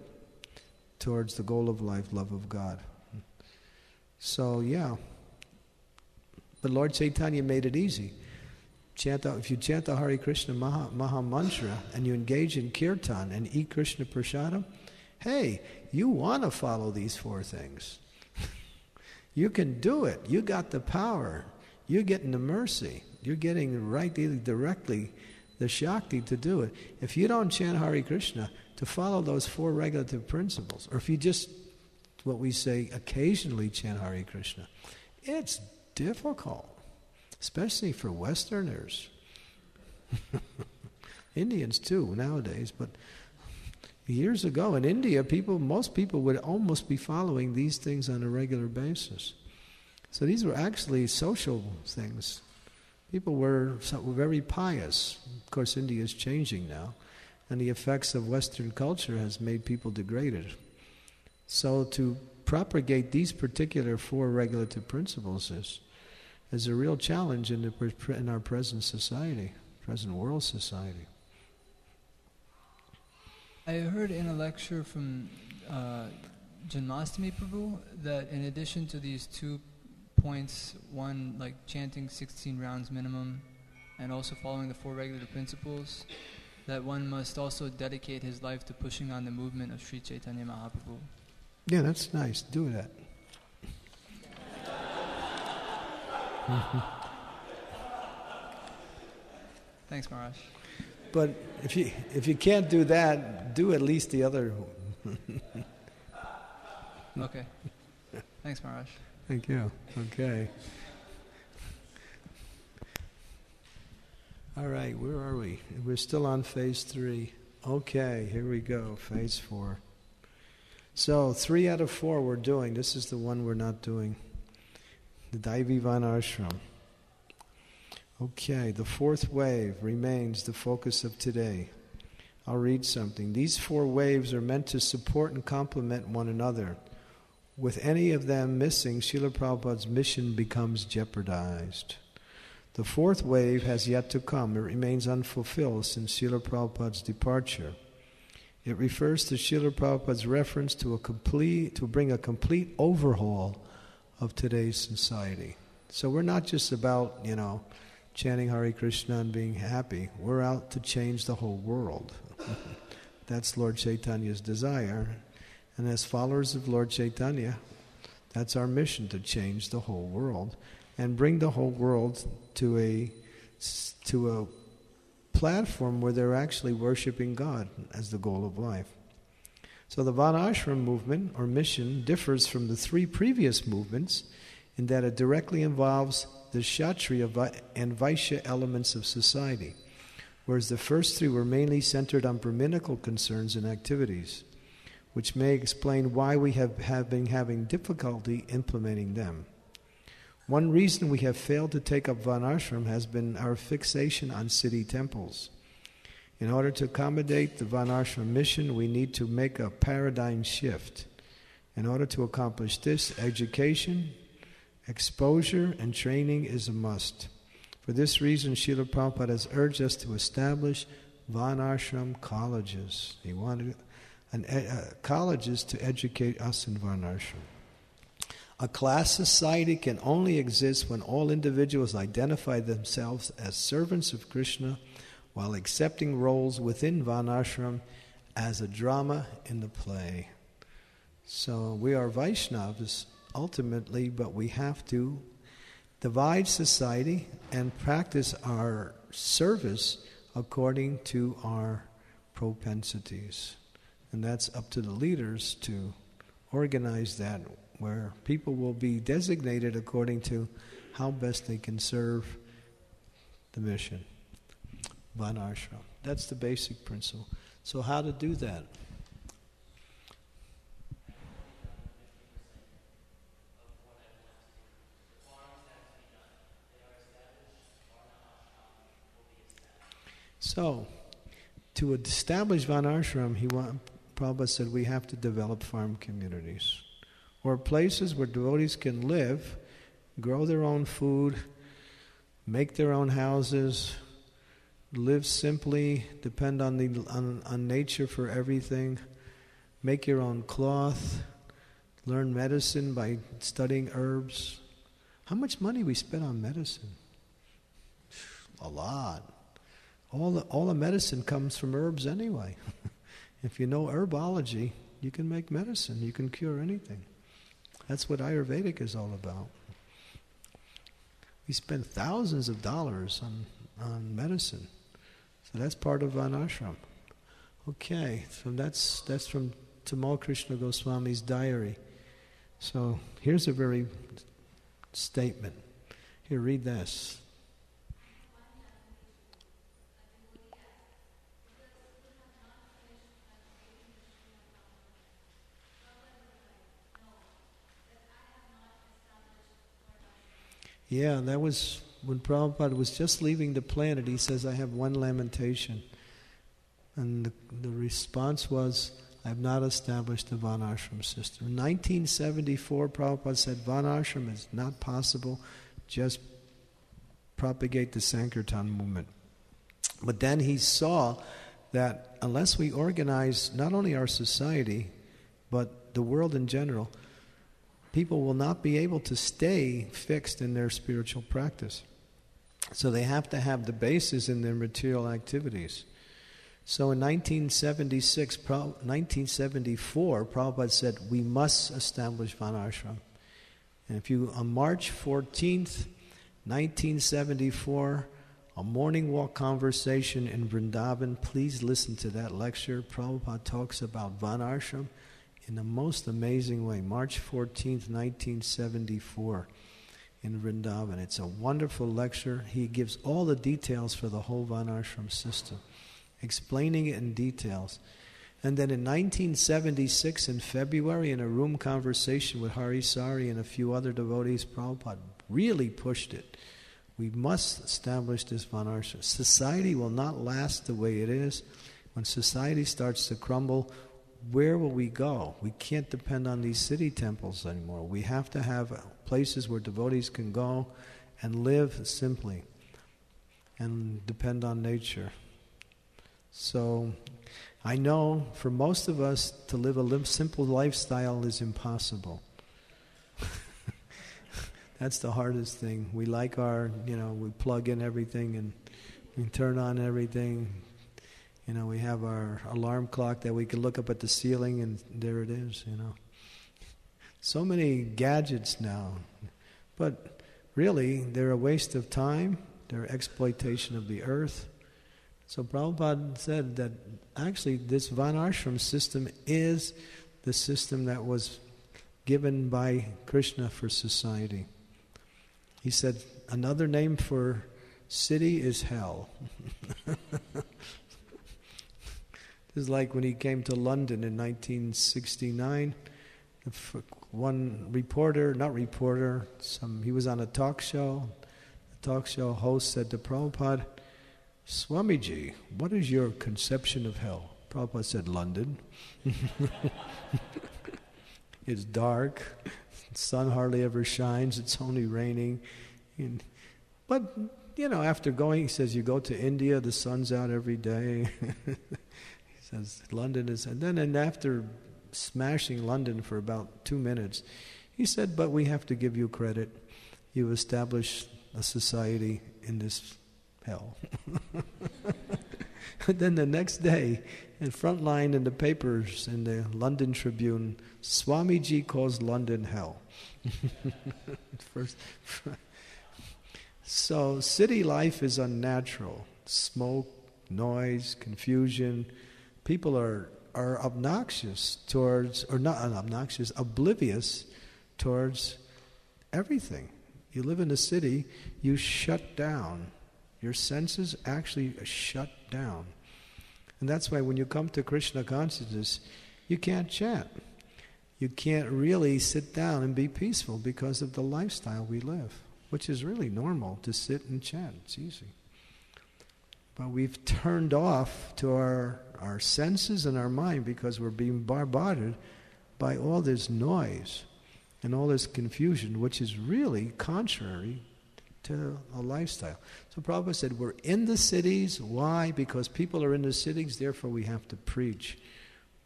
towards the goal of life, love of God. So yeah. But Lord Chaitanya made it easy. Chant the, if you chant the Hare Krishna Maha, Maha Mantra and you engage in kirtan and eat Krishna Prasadam, hey, you want to follow these four things. you can do it. You got the power. You're getting the mercy. You're getting right directly the Shakti to do it. If you don't chant Hare Krishna, to follow those four regulative principles, or if you just, what we say, occasionally chant Hare Krishna, it's difficult, especially for Westerners. Indians too nowadays, but years ago in India, people, most people would almost be following these things on a regular basis. So these were actually social things. People were, were very pious. Of course, India is changing now, and the effects of Western culture has made people degraded. So to propagate these particular four regulative principles is, is a real challenge in, the, in our present society, present world society.
I heard in a lecture from uh, Janmastami Prabhu that in addition to these two points, one like chanting 16 rounds minimum and also following the four regular principles, that one must also dedicate his life to pushing on the movement of Sri Chaitanya Mahaprabhu.
Yeah, that's nice. Do that.
Thanks, Maharaj.
But if you if you can't do that, do at least the other.
okay. Thanks, Maharaj.
Thank you. Okay. All right, where are we? We're still on phase three. Okay, here we go, phase four. So, three out of four we're doing. This is the one we're not doing the Daivi Ashram. Okay, the fourth wave remains the focus of today. I'll read something. These four waves are meant to support and complement one another. With any of them missing, Srila Prabhupada's mission becomes jeopardized. The fourth wave has yet to come. It remains unfulfilled since Srila Prabhupada's departure. It refers to Srila Prabhupada's reference to a complete to bring a complete overhaul of today's society. So we're not just about, you know, chanting Hare Krishna and being happy. We're out to change the whole world. That's Lord Chaitanya's desire. And as followers of Lord Chaitanya, that's our mission to change the whole world and bring the whole world to a to a platform where they're actually worshiping God as the goal of life. So the Varnashram movement or mission differs from the three previous movements in that it directly involves the Kshatriya and Vaishya elements of society, whereas the first three were mainly centered on Brahminical concerns and activities, which may explain why we have, have been having difficulty implementing them. One reason we have failed to take up Varnashram has been our fixation on city temples. In order to accommodate the Varnashram mission, we need to make a paradigm shift. In order to accomplish this, education, exposure, and training is a must. For this reason, Srila Prabhupada has urged us to establish Varnashram colleges. He wanted an, uh, colleges to educate us in Varnashram. A class society can only exist when all individuals identify themselves as servants of Krishna while accepting roles within Varnashram as a drama in the play. So we are Vaishnavas ultimately, but we have to divide society and practice our service according to our propensities. And that's up to the leaders to organize that where people will be designated according to how best they can serve the mission. Varnashram. That's the basic principle. So, how to do that? So, to establish Varnashram, he want, Prabhupada said we have to develop farm communities or places where devotees can live, grow their own food, make their own houses, live simply, depend on, the, on, on nature for everything, make your own cloth, learn medicine by studying herbs. How much money we spend on medicine? A lot. All the, all the medicine comes from herbs anyway. if you know herbology, you can make medicine, you can cure anything. That's what Ayurvedic is all about. We spend thousands of dollars on, on medicine. So that's part of Varnashram. Okay, so that's, that's from Tamal Krishna Goswami's diary. So here's a very statement. Here, read this. Yeah, that was when Prabhupada was just leaving the planet. He says, I have one lamentation. And the, the response was, I have not established the Varnashram system. In 1974, Prabhupada said, Varnashram is not possible, just propagate the Sankirtan movement. But then he saw that unless we organize not only our society, but the world in general, people will not be able to stay fixed in their spiritual practice. So they have to have the basis in their material activities. So in 1976, 1974, Prabhupada said, we must establish Varnashram. And if you, on March 14th, 1974, a morning walk conversation in Vrindavan, please listen to that lecture. Prabhupada talks about Varnashram in the most amazing way. March 14th, 1974 in Vrindavan. It's a wonderful lecture. He gives all the details for the whole Varnashram system, explaining it in details. And then in 1976, in February, in a room conversation with Hari Sauri and a few other devotees, Prabhupada really pushed it. We must establish this Varnashram. Society will not last the way it is. When society starts to crumble, where will we go? We can't depend on these city temples anymore. We have to have places where devotees can go and live simply and depend on nature. So I know for most of us to live a simple lifestyle is impossible. That's the hardest thing. We like our, you know, we plug in everything and we turn on everything. You know, we have our alarm clock that we can look up at the ceiling and there it is, you know. So many gadgets now. But really, they're a waste of time, they're exploitation of the earth. So Prabhupada said that actually this Varnashram system is the system that was given by Krishna for society. He said another name for city is hell. is like when he came to London in 1969. One reporter, not reporter, some he was on a talk show. The talk show host said to Prabhupada, Swamiji, what is your conception of hell? Prabhupada said, London. it's dark, the sun hardly ever shines, it's only raining. And, but, you know, after going, he says, you go to India, the sun's out every day. says London is, and then and after smashing London for about two minutes, he said, "But we have to give you credit. You established a society in this hell." then the next day, in front line in the papers in the London Tribune, Swamiji calls London hell. First, so city life is unnatural. Smoke, noise, confusion people are, are obnoxious towards, or not obnoxious, oblivious towards everything. You live in a city, you shut down. Your senses actually shut down. And that's why when you come to Krishna consciousness, you can't chant. You can't really sit down and be peaceful because of the lifestyle we live, which is really normal to sit and chant. It's easy. But we've turned off to our, our senses and our mind because we're being bombarded by all this noise and all this confusion, which is really contrary to a lifestyle. So Prabhupada said, We're in the cities. Why? Because people are in the cities, therefore we have to preach.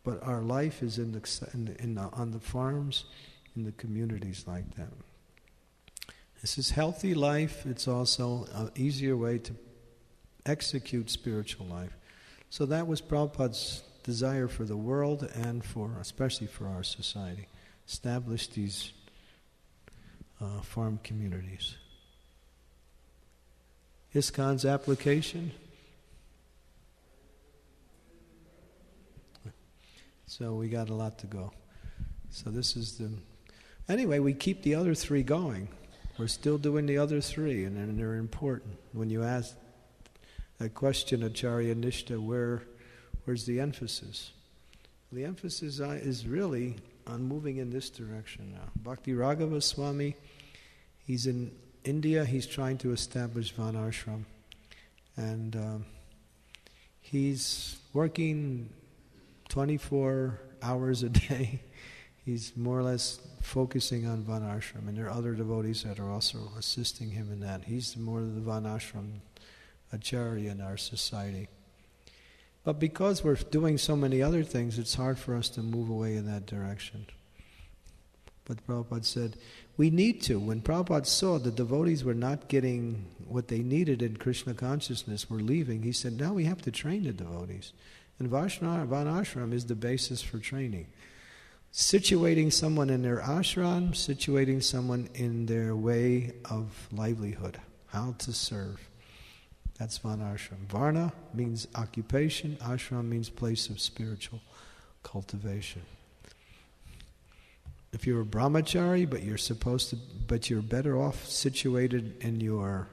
But our life is in the, in the, in the, on the farms, in the communities like that. This is healthy life. It's also an easier way to execute spiritual life. So that was Prabhupada's desire for the world and for, especially for our society, establish these uh, farm communities. ISKCON's application. So we got a lot to go. So this is the. Anyway, we keep the other three going. We're still doing the other three, and they're important. When you ask that question, Acharya Nishta, where, where's the emphasis? The emphasis is really on moving in this direction now. Bhakti Raghava Swami, he's in India, he's trying to establish Varnashram. And um, He's working 24 hours a day. He's more or less focusing on Vanashram, and there are other devotees that are also assisting him in that. He's more the Vanashram acharya in our society. But because we're doing so many other things, it's hard for us to move away in that direction. But Prabhupada said, we need to. When Prabhupada saw the devotees were not getting what they needed in Krishna consciousness, were leaving, he said, now we have to train the devotees. And Vanashram is the basis for training. Situating someone in their ashram, situating someone in their way of livelihood, how to serve. That's Vanashram. Varna means occupation, ashram means place of spiritual cultivation. If you're a brahmachari, but you're supposed to, but you're better off situated in your,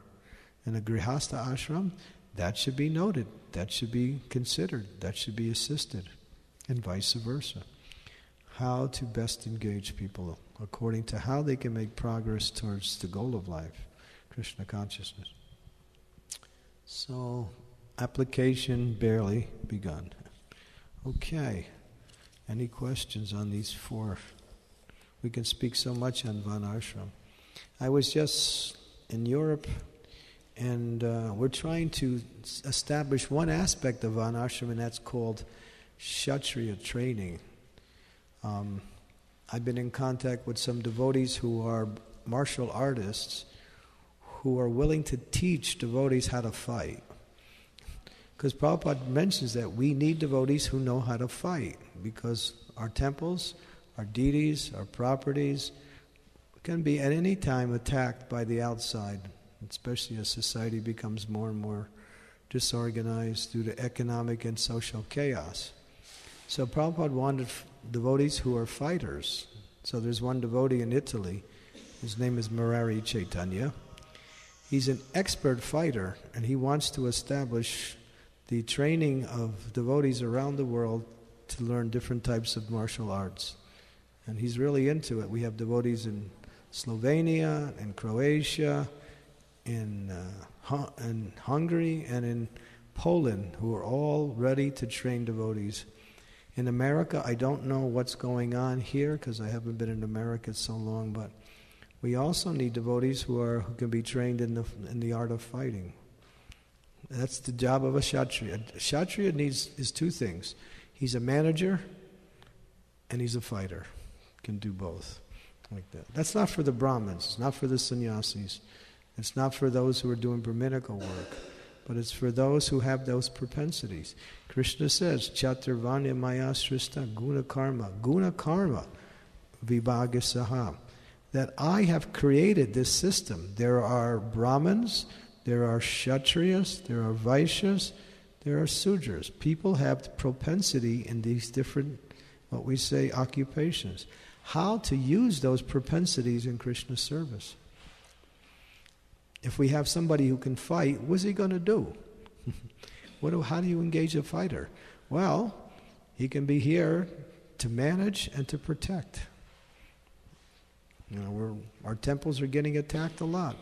in a grihastha ashram, that should be noted. That should be considered. That should be assisted, and vice versa. How to best engage people according to how they can make progress towards the goal of life, Krishna consciousness. So, application barely begun. Okay. Any questions on these four? We can speak so much on Van Ashram. I was just in Europe, and uh, we're trying to establish one aspect of Van Ashram, and that's called Kshatriya training. Um, I've been in contact with some devotees who are martial artists who are willing to teach devotees how to fight. Because Prabhupada mentions that we need devotees who know how to fight because our temples our deities, our properties, can be at any time attacked by the outside, especially as society becomes more and more disorganized due to economic and social chaos. So Prabhupada wanted devotees who are fighters. So there's one devotee in Italy, his name is Murari Chaitanya. He's an expert fighter, and he wants to establish the training of devotees around the world to learn different types of martial arts and he's really into it. We have devotees in Slovenia, in Croatia, in, uh, in Hungary, and in Poland who are all ready to train devotees. In America, I don't know what's going on here because I haven't been in America so long, but we also need devotees who are who can be trained in the in the art of fighting. That's the job of a kshatriya. A kshatriya needs is two things. He's a manager and he's a fighter can do both like that. That's not for the Brahmins, it's not for the sannyasis, it's not for those who are doing brahminical work, but it's for those who have those propensities. Krishna says, Chaturvanya Maya Srista Guna Karma, Guna Karma Vibhaga Saha. That I have created this system. There are Brahmins, there are Kshatriyas, there are Vaishyas, there are Sudras. People have propensity in these different, what we say, occupations how to use those propensities in Krishna's service. If we have somebody who can fight, what's he going to do? what do, how do you engage a fighter? Well, he can be here to manage and to protect. You know, our temples are getting attacked a lot.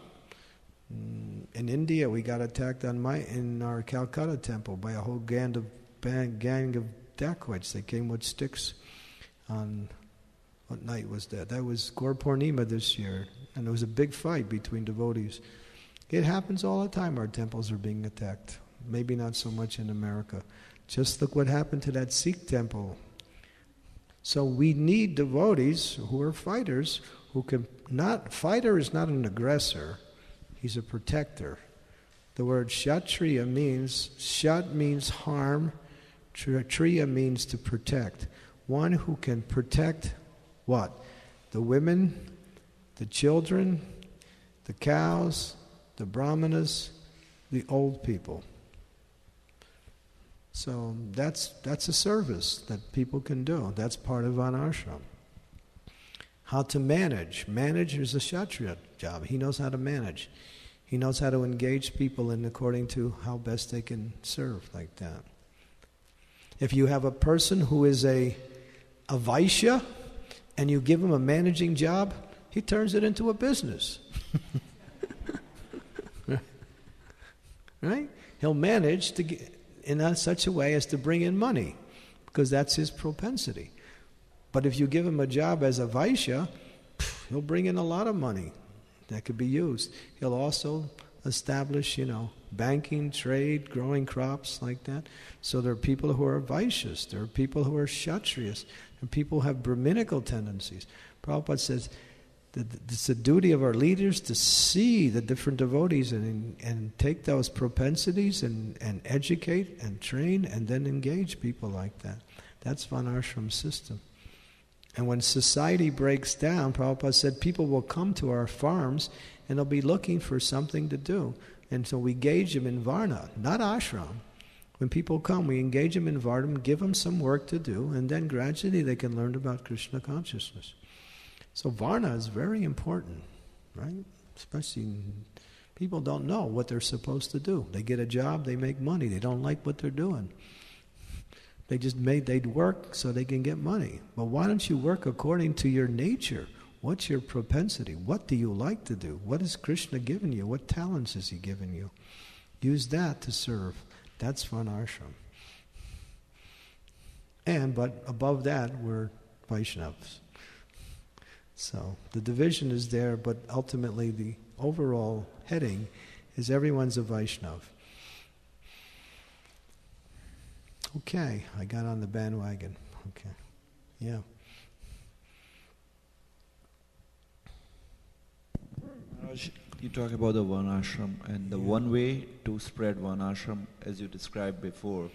Mm, in India, we got attacked on my in our Calcutta temple by a whole gang of gang of dacoits. They came with sticks on what night was that? That was Gaur this year, and there was a big fight between devotees. It happens all the time. Our temples are being attacked. Maybe not so much in America. Just look what happened to that Sikh temple. So we need devotees who are fighters who can not fighter is not an aggressor. He's a protector. The word kshatriya means shat means harm, triya means to protect. One who can protect what? The women, the children, the cows, the brahmanas, the old people. So that's, that's a service that people can do. That's part of an ashram. How to manage. Manage is a kshatriya job. He knows how to manage. He knows how to engage people in according to how best they can serve like that. If you have a person who is a, a Vaishya, and you give him a managing job, he turns it into a business. right? He'll manage to get, in a, such a way as to bring in money, because that's his propensity. But if you give him a job as a Vaishya, he'll bring in a lot of money that could be used. He'll also establish, you know, banking, trade, growing crops like that. So there are people who are Vaishyas, there are people who are Kshatriyas, and people who have Brahminical tendencies. Prabhupada says that it's the duty of our leaders to see the different devotees and, and take those propensities and, and educate and train and then engage people like that. That's Varnashram system. And when society breaks down, Prabhupada said people will come to our farms and they'll be looking for something to do. And so we engage them in Varna, not ashram. When people come, we engage them in Varna, give them some work to do, and then gradually they can learn about Krishna consciousness. So Varna is very important, right? Especially people don't know what they're supposed to do. They get a job, they make money, they don't like what they're doing. They just made they'd work so they can get money. But why don't you work according to your nature? What's your propensity? What do you like to do? What has Krishna given you? What talents has he given you? Use that to serve. That's Varnashram. And but above that we're Vaishnavas. So the division is there, but ultimately the overall heading is everyone's a Vaishnav. Okay, I got on the bandwagon. Okay, yeah.
You talk about the one ashram and the
Yeah.
one way to spread one ashram, as you described before,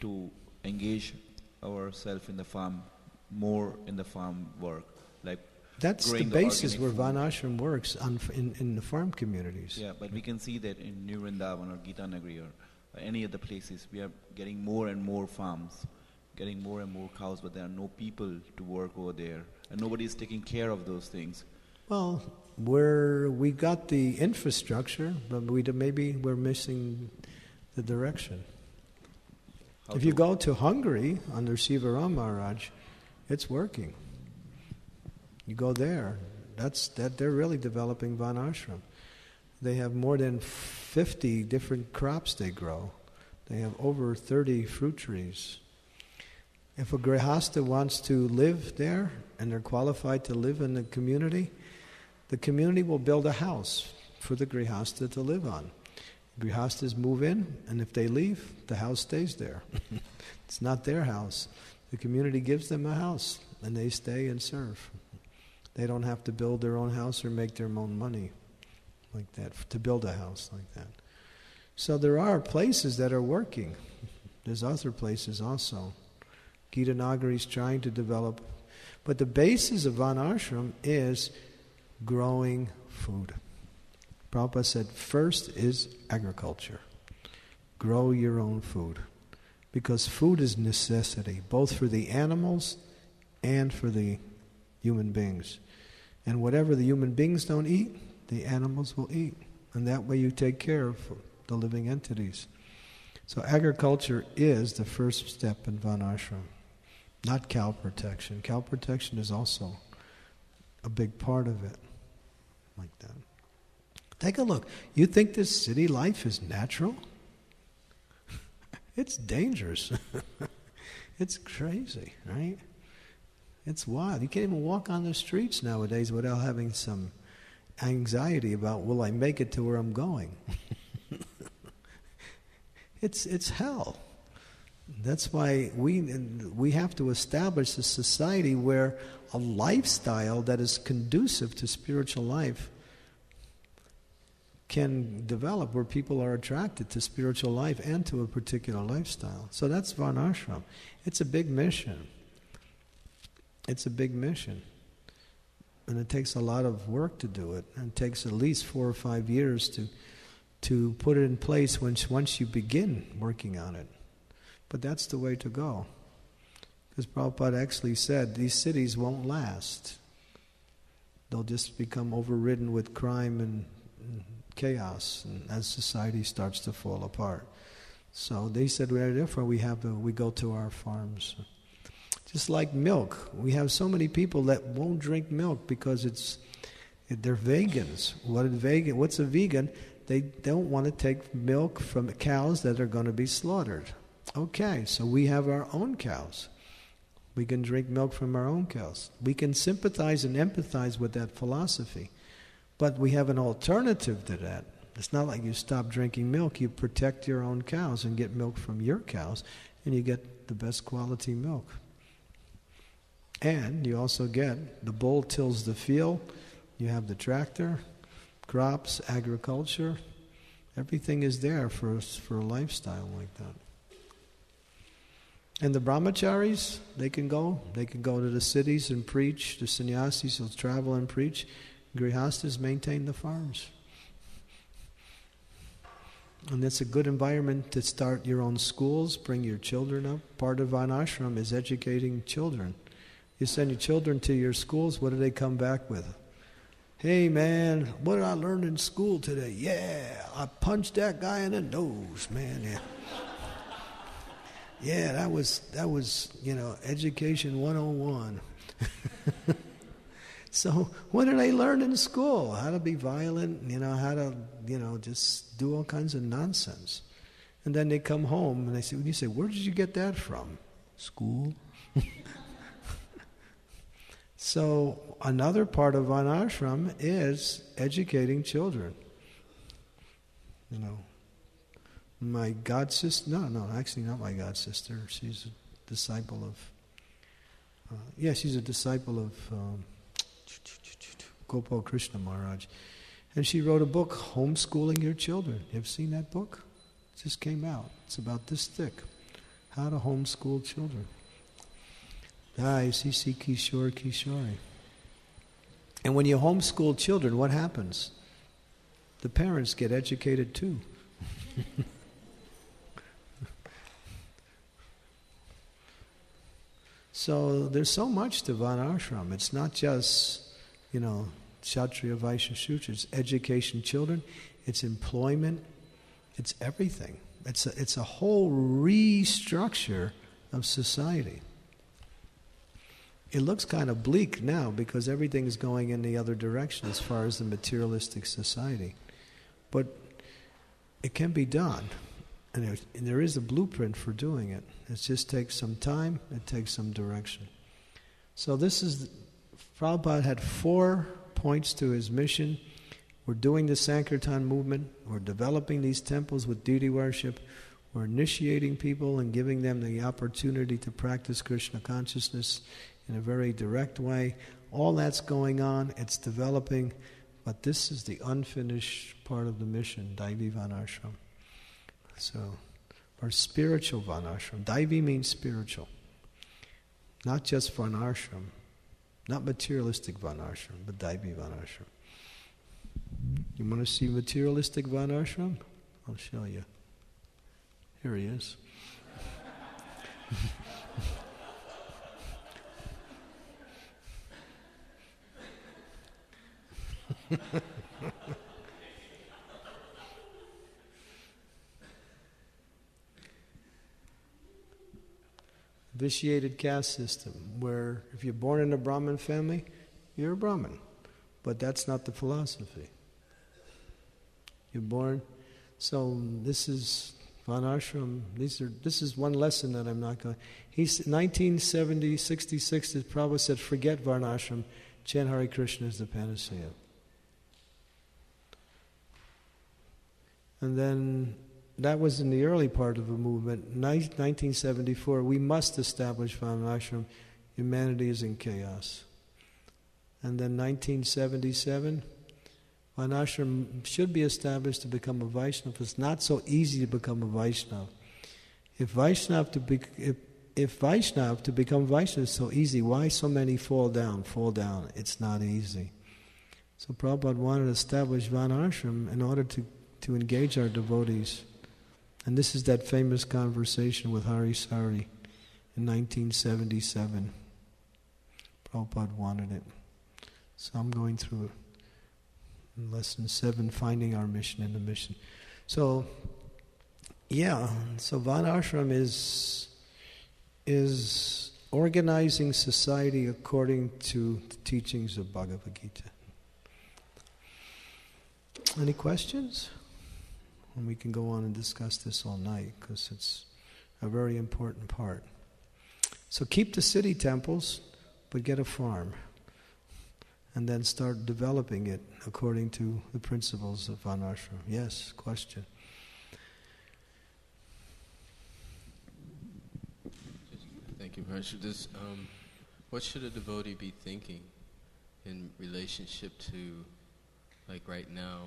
to engage ourselves in the farm, more in the farm work, like
That's the basis where
organic food.
Varnashram works on, in, in the farm communities.
Yeah, but we can see that in New Vrindavan or Gita Nagari or any other places, we are getting more and more farms, getting more and more cows, but there are no people to work over there, and nobody is taking care of those things.
Well, we're, we got the infrastructure, but we maybe we're missing the direction.
How
if you go to Hungary under Sivaram Maharaj, it's working. You go there, that's that they're really developing Van Ashram. They have more than 50 different crops they grow. They have over 30 fruit trees. If a grihasta wants to live there and they're qualified to live in the community, the community will build a house for the grihasta to live on. Grihastas move in, and if they leave, the house stays there. it's not their house. The community gives them a house, and they stay and serve. They don't have to build their own house or make their own money like that, to build a house like that. So there are places that are working. There's other places also. Gita Nagari is trying to develop. But the basis of Van Ashram is growing food. Prabhupada said first is agriculture. Grow your own food. Because food is necessity, both for the animals and for the human beings. And whatever the human beings don't eat, the animals will eat. And that way you take care of the living entities. So agriculture is the first step in Van Ashram, not cow protection. Cow protection is also a big part of it, like that. Take a look. You think this city life is natural? it's dangerous. it's crazy, right? It's wild. You can't even walk on the streets nowadays without having some anxiety about will I make it to where I'm going? it's it's hell. That's why we we have to establish a society where a lifestyle that is conducive to spiritual life can develop where people are attracted to spiritual life and to a particular lifestyle. So that's Varnashram. It's a big mission. It's a big mission. And it takes a lot of work to do it. And it takes at least four or five years to, to put it in place once, once you begin working on it. But that's the way to go. Because Prabhupada actually said these cities won't last. They'll just become overridden with crime and, and chaos and as society starts to fall apart. So they said, well, therefore we have to, we go to our farms. Just like milk, we have so many people that won't drink milk because it's they're vegans. What is vegan? What's a vegan? They don't want to take milk from cows that are going to be slaughtered. Okay, so we have our own cows. We can drink milk from our own cows. We can sympathize and empathize with that philosophy. But we have an alternative to that. It's not like you stop drinking milk, you protect your own cows and get milk from your cows, and you get the best quality milk. And you also get the bull tills the field, you have the tractor, crops, agriculture. Everything is there for, for a lifestyle like that. And the brahmacharis, they can go. They can go to the cities and preach. The sannyasis will travel and preach. Grihastas maintain the farms. And it's a good environment to start your own schools, bring your children up. Part of an ashram is educating children. You send your children to your schools, what do they come back with? Hey man, what did I learn in school today? Yeah, I punched that guy in the nose, man. Yeah. Yeah, that was that was, you know, education 101. so, what do they learn in school? How to be violent, you know, how to, you know, just do all kinds of nonsense. And then they come home and they say, when you say, where did you get that from? School. So, another part of an ashram is educating children. You know, my god sister, no, no, actually not my god sister. She's a disciple of, uh, yeah, she's a disciple of um, Gopal Krishna Maharaj. And she wrote a book, Homeschooling Your Children. You ever seen that book? It just came out. It's about this thick. How to homeschool children. Ah, CC Kishore Kishore. And when you homeschool children, what happens? The parents get educated too. so there's so much to Varnashram. It's not just, you know, Kshatriya, Vaishya. It's education children. It's employment. It's everything. It's a, it's a whole restructure of society. It looks kind of bleak now because everything's going in the other direction as far as the materialistic society. But it can be done. And there, and there is a blueprint for doing it. It just takes some time, it takes some direction. So, this is, Prabhupada had four points to his mission. We're doing the Sankirtan movement, we're developing these temples with deity worship, we're initiating people and giving them the opportunity to practice Krishna consciousness in a very direct way. All that's going on, it's developing, but this is the unfinished part of the mission, Daivi Vanashram. So, our spiritual Vanashram. Daivi means spiritual, not just Vanashram, not materialistic Vanashram, but Daivi Vanashram. You want to see materialistic Vanashram? I'll show you. Here he is. Vitiated caste system, where if you're born in a Brahmin family, you're a Brahmin. But that's not the philosophy. You're born. So this is Vanashram. These are. This is one lesson that I'm not going. He's 1970, 66. The Prabhupada said, "Forget Varnashram. Chant Hare Krishna is the panacea." And then that was in the early part of the movement. 1974, we must establish Varnashram. Humanity is in chaos. And then 1977, Varnashram should be established to become a Vaishnava. It's not so easy to become a Vaishnava. If Vaishnava to be, if, if Vaishnava to become Vaishnava is so easy, why so many fall down, fall down? It's not easy. So Prabhupada wanted to establish Varnashram in order to, to engage our devotees. And this is that famous conversation with Hari Sauri in 1977. Prabhupada wanted it. So I'm going through lesson seven, finding our mission in the mission. So, yeah, so Varnashram is is organizing society according to the teachings of Bhagavad Gita. Any questions? And we can go on and discuss this all night because it's a very important part. So keep the city temples, but get a farm. And then start developing it according to the principles of Varnashram. Yes, question.
Thank you, Maharaj. This, um, what should a devotee be thinking in relationship to, like right now,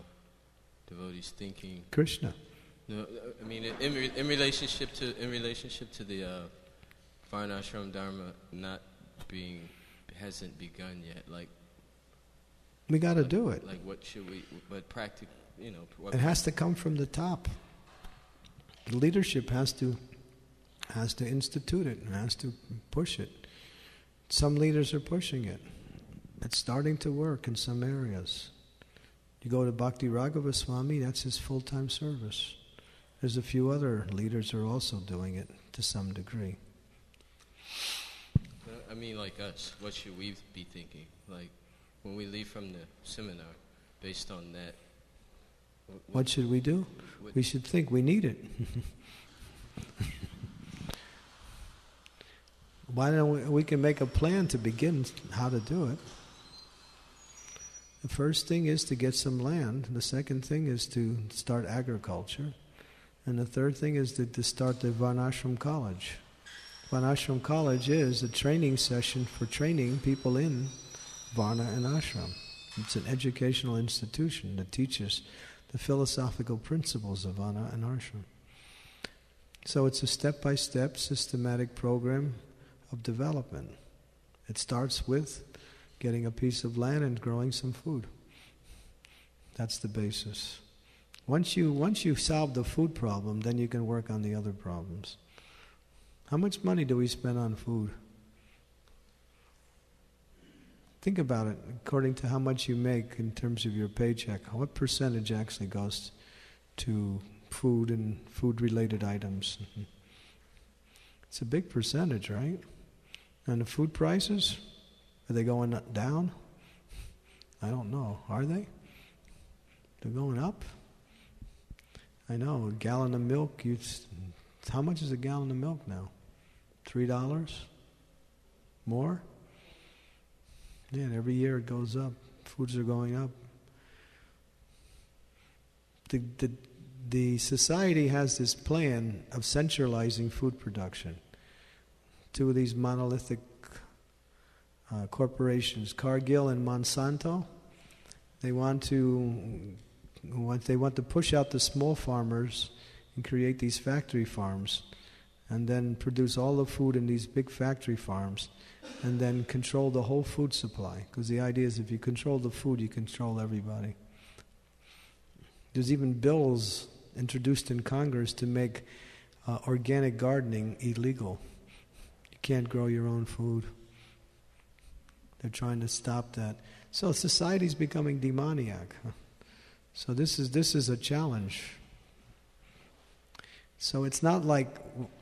devotees thinking
Krishna.
No, I mean in, in, re- in relationship to in relationship to the uh, Varnashram Dharma not being hasn't begun yet. Like
We got to
like-
do it.
Like what should we? But practic, you know. What
It has to come from the top. The leadership has to has to institute it and has to push it. Some leaders are pushing it. It's starting to work in some areas. You go to Bhakti Raghava Swami, that's his full time service. There's a few other leaders who are also doing it to some degree.
I mean, like us, what should we be thinking? Like when we leave from the seminar, based on that. wh-
What should we do?
what-
We should think we need it. Why don't we, we can make a plan to begin how to do it? The first thing is to get some land. The second thing is to start agriculture. And the third thing is to, to start the Varnashram College. Varnashram College is a training session for training people in Varna and Ashram. It's an educational institution that teaches the philosophical principles of Varna and Ashram. So it's a step by step systematic program of development. It starts with getting a piece of land and growing some food. That's the basis. Once you once you solve the food problem, then you can work on the other problems. How much money do we spend on food? Think about it according to how much you make in terms of your paycheck. What percentage actually goes to food and food related items? It's a big percentage, right? And the food prices, are they going down? I don't know. Are they? They're going up? I know. A gallon of milk, you, how much is a gallon of milk now? Three dollars? More? Yeah, and every year it goes up. Foods are going up. The, the, the society has this plan of centralizing food production. Two of these monolithic uh, corporations, Cargill and Monsanto, they want to want, they want to push out the small farmers and create these factory farms and then produce all the food in these big factory farms and then control the whole food supply. Because the idea is if you control the food you control everybody. There's even bills introduced in congress to make uh, organic gardening illegal. You can't grow your own food. They're trying to stop that. So society's becoming demoniac. So this is this is a challenge so it's not like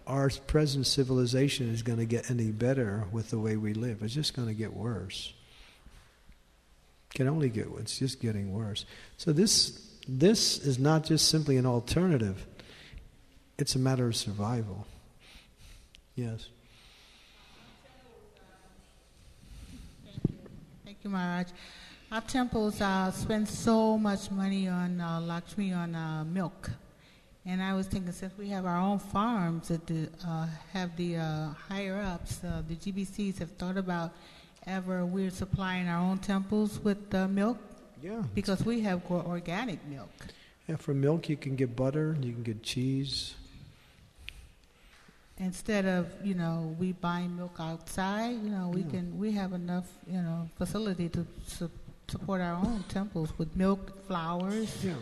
our present civilization is going to get any better with the way we live. It's just going to get worse. It can only get it's just getting worse. So this this is not just simply an alternative. It's a matter of survival. Yes.
Thank you, Maharaj. Our temples uh, spend so much money on uh, Lakshmi on uh, milk. And I was thinking, since we have our own farms that the, uh, have the uh, higher ups, uh, the GBCs have thought about ever we're supplying our own temples with uh, milk.
Yeah.
Because we have organic milk.
Yeah, for milk you can get butter, you can get cheese.
Instead of you know we buying milk outside, you know we
Yeah.
can we have enough you know facility to su- support our own temples with milk, flowers.
Yeah.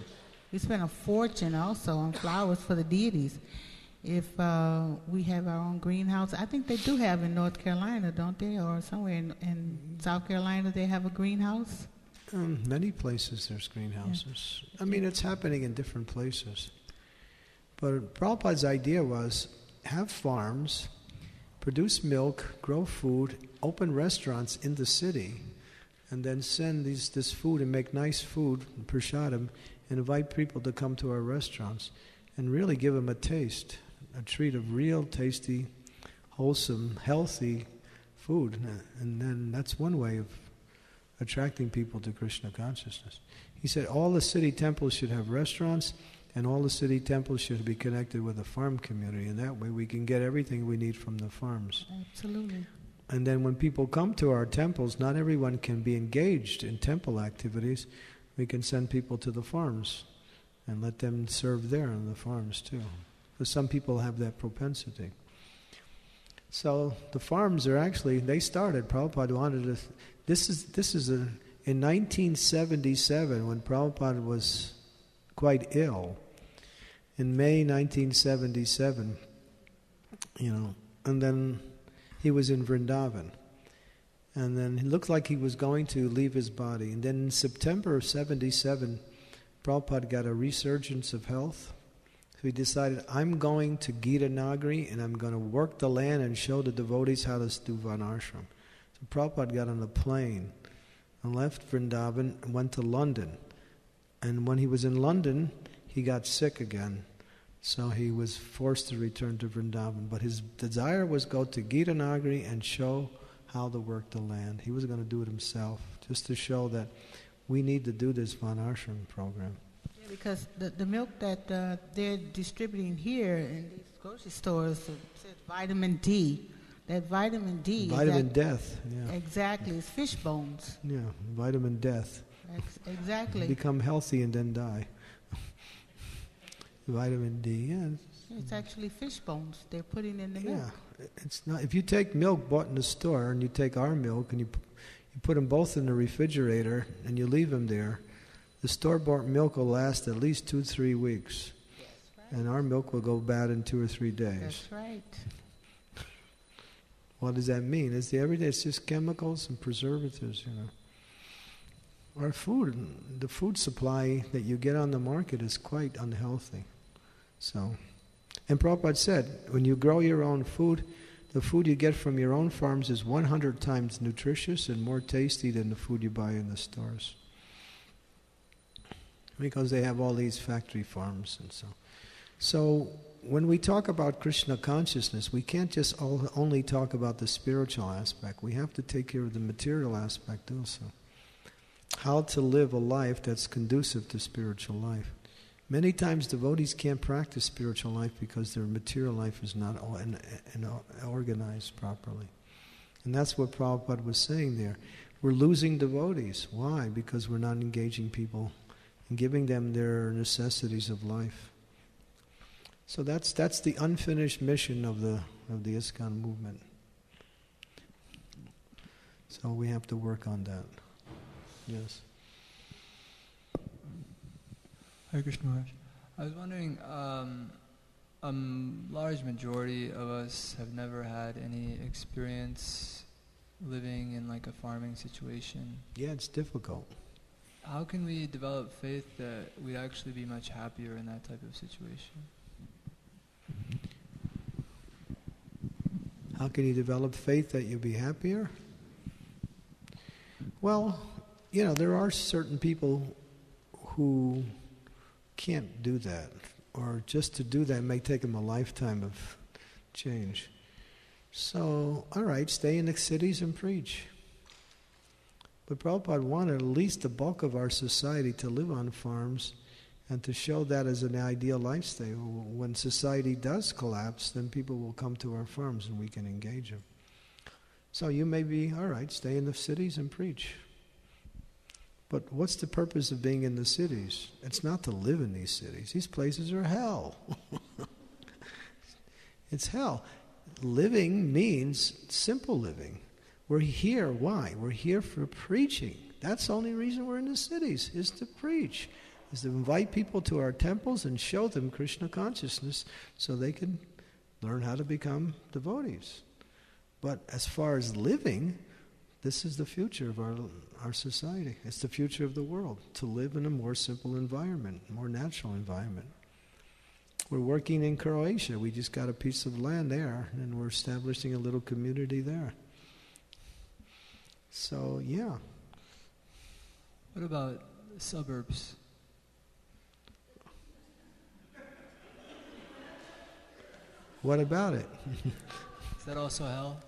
We spend a fortune also on flowers for the deities. If uh, we have our own greenhouse, I think they do have in North Carolina, don't they, or somewhere in, in South Carolina they have a greenhouse.
Um, many places there's greenhouses. I mean, it's happening in different places. But Prabhupada's idea was have farms, produce milk, grow food, open restaurants in the city, and then send these, this food and make nice food, prasadam, and invite people to come to our restaurants and really give them a taste. a treat of real tasty, wholesome, healthy food. And then that's one way of attracting people to Krishna consciousness. He said all the city temples should have restaurants and all the city temples should be connected with the farm community. And that way we can get everything we need from the farms.
Absolutely.
And then when people come to our temples, not everyone can be engaged in temple activities. We can send people to the farms and let them serve there on the farms too. Because some people have that propensity. So the farms are actually, they started, Prabhupada wanted to, this is, this is a, in 1977 when Prabhupada was quite ill, in May 1977, you know, and then he was in Vrindavan. And then it looked like he was going to leave his body. And then in September of 77, Prabhupada got a resurgence of health. So he decided, I'm going to Gita Nagri and I'm going to work the land and show the devotees how to do Varnashram. So Prabhupada got on a plane and left Vrindavan and went to London. And when he was in London, he got sick again. So he was forced to return to Vrindavan. But his desire was go to Gita Nagri and show how to work the land. He was going to do it himself, just to show that we need to do this Varnashram program.
Yeah, because the, the milk that uh, they're distributing here in these grocery stores says vitamin D. That vitamin D.
Vitamin
that,
death, yeah.
Exactly, it's fish bones.
Yeah, vitamin death.
Ex- exactly.
Become healthy and then die. vitamin D, yeah.
It's actually fish bones they're putting in the
Yeah,
milk.
It's not. If you take milk bought in the store and you take our milk and you you put them both in the refrigerator and you leave them there, the store bought milk will last at least two three weeks, and our milk will go bad in two or three days.
That's right.
What does that mean? It's the everyday. It's just chemicals and preservatives, you know. Our food, the food supply that you get on the market is quite unhealthy. So, and Prabhupada said, when you grow your own food, the food you get from your own farms is 100 times nutritious and more tasty than the food you buy in the stores. Because they have all these factory farms and so. So, when we talk about Krishna consciousness, we can't just all, only talk about the spiritual aspect. We have to take care of the material aspect also. How to live a life that's conducive to spiritual life. Many times devotees can't practice spiritual life because their material life is not organized properly. And that's what Prabhupada was saying there. We're losing devotees. Why? Because we're not engaging people and giving them their necessities of life. So that's that's the unfinished mission of the of the ISKCON movement. So we have to work on that. Yes.
Hare Krishna Maharaj. I was wondering, um, a m- large majority of us have never had any experience living in like a farming situation.
Yeah, it's difficult.
How can we develop faith that we'd actually be much happier in that type of situation?
How can you develop faith that you'll be happier? Well, you know, there are certain people who can't do that, or just to do that may take them a lifetime of change. So, all right, stay in the cities and preach. But Prabhupada wanted at least the bulk of our society to live on farms and to show that as an ideal lifestyle. When society does collapse, then people will come to our farms and we can engage them. So you may be, all right, stay in the cities and preach. But what's the purpose of being in the cities? It's not to live in these cities. These places are hell. it's hell. Living means simple living. We're here, why? We're here for preaching. That's the only reason we're in the cities, is to preach, is to invite people to our temples and show them Krishna consciousness so they can learn how to become devotees. But as far as living, this is the future of our, our society. It's the future of the world, to live in a more simple environment, more natural environment. We're working in Croatia. We just got a piece of land there, and we're establishing a little community there. So, yeah.
What about suburbs?
What about it?
Is that also hell?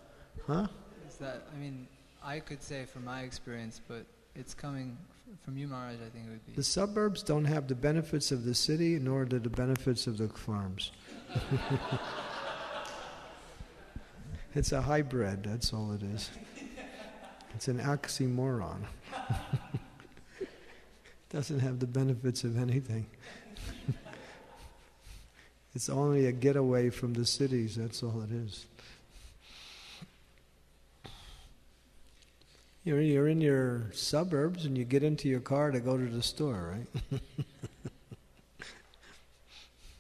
Huh?
Is that, I mean, I could say from my experience, but it's coming from you, Maharaj, I think it would be.
The suburbs don't have the benefits of the city, nor do the benefits of the farms. it's a hybrid, that's all it is. It's an oxymoron. Doesn't have the benefits of anything. it's only a getaway from the cities, that's all it is. You're, you're in your suburbs and you get into your car to go to the store, right?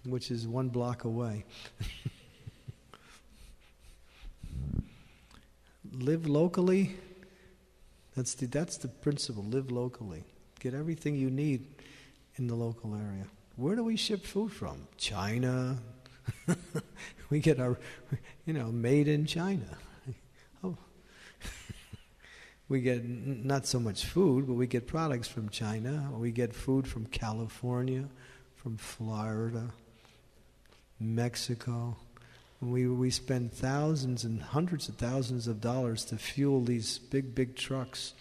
Which is one block away. Live locally. That's the, that's the principle. Live locally. Get everything you need in the local area. Where do we ship food from? China. we get our, you know, made in China. We get n- not so much food, but we get products from China. We get food from California, from Florida, Mexico. We, we spend thousands and hundreds of thousands of dollars to fuel these big, big trucks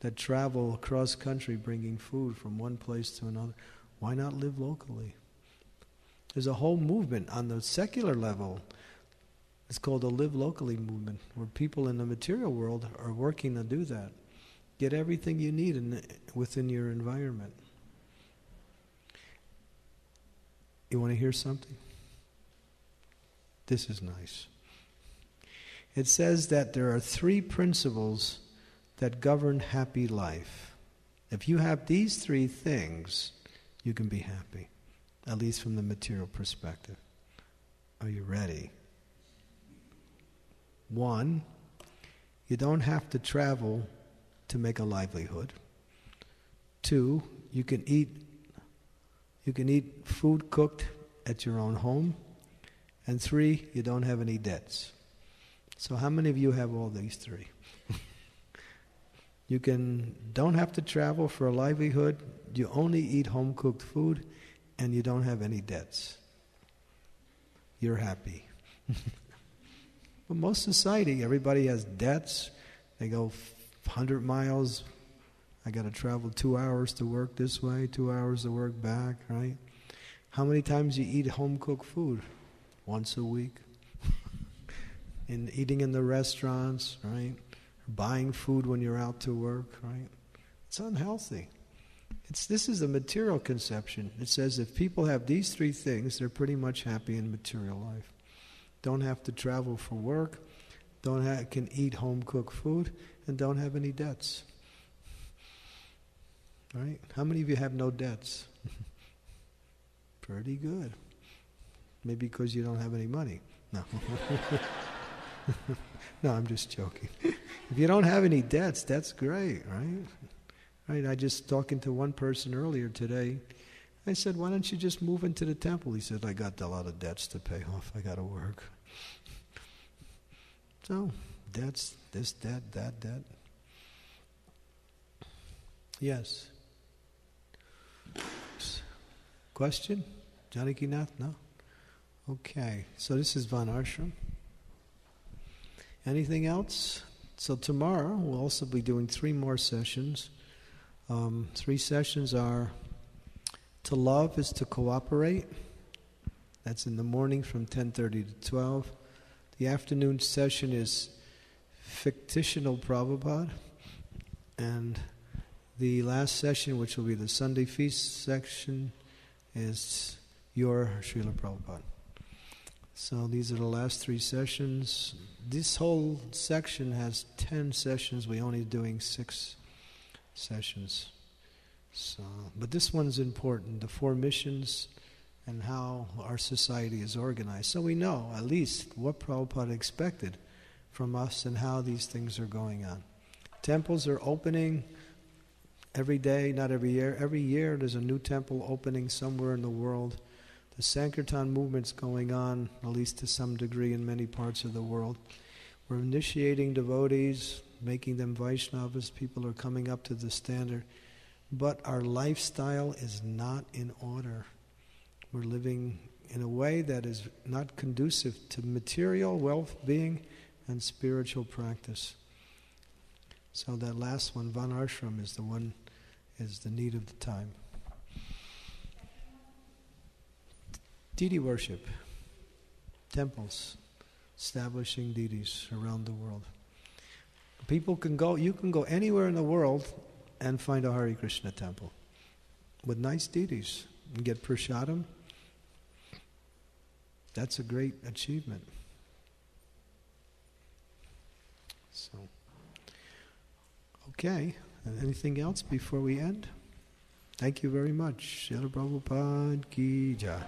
that travel across country bringing food from one place to another. Why not live locally? There's a whole movement on the secular level. It's called the Live Locally movement, where people in the material world are working to do that. Get everything you need in, within your environment. You want to hear something? This is nice. It says that there are three principles that govern happy life. If you have these three things, you can be happy, at least from the material perspective. Are you ready? One, you don't have to travel to make a livelihood. Two, you can eat you can eat food cooked at your own home. And three, you don't have any debts. So how many of you have all these three? you can don't have to travel for a livelihood, you only eat home cooked food, and you don't have any debts. You're happy. but most society, everybody has debts. They go 100 miles. I got to travel two hours to work this way, two hours to work back, right? How many times you eat home cooked food? Once a week. in eating in the restaurants, right? Buying food when you're out to work, right? It's unhealthy. It's, this is a material conception. It says if people have these three things, they're pretty much happy in material life. Don't have to travel for work, don't have, can eat home cooked food, and don't have any debts. Right? How many of you have no debts? Pretty good. Maybe because you don't have any money. No. no, I'm just joking. If you don't have any debts, that's great, right? Right? I just talking to one person earlier today. I said, "Why don't you just move into the temple?" He said, "I got a lot of debts to pay off. I got to work." So, debts, this debt, that debt. Yes. Question? Janaki Nath? No? Okay, so this is Varnashram. Anything else? So tomorrow we'll also be doing three more sessions. Um, three sessions are to love is to cooperate. That's in the morning from 10:30 to 12. The afternoon session is fictitional Prabhupada, and the last session, which will be the Sunday feast section, is your Srila Prabhupada. So these are the last three sessions. This whole section has 10 sessions. We're only doing six sessions. So, but this one's important the four missions and how our society is organized. So we know at least what Prabhupada expected from us and how these things are going on. Temples are opening every day, not every year. Every year there's a new temple opening somewhere in the world. The Sankirtan movement's going on, at least to some degree, in many parts of the world. We're initiating devotees, making them Vaishnavas. People are coming up to the standard. But our lifestyle is not in order. We're living in a way that is not conducive to material well being and spiritual practice. So that last one, Varnashram, is the one is the need of the time. Deity worship, temples, establishing deities around the world. People can go, you can go anywhere in the world and find a Hare Krishna temple with nice deities and get prasadam. That's a great achievement. So, okay. Anything else before we end? Thank you very much. Srila Prabhupada ki jai.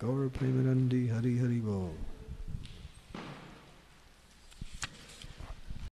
Gaur Premanandi Hari Hari Bol.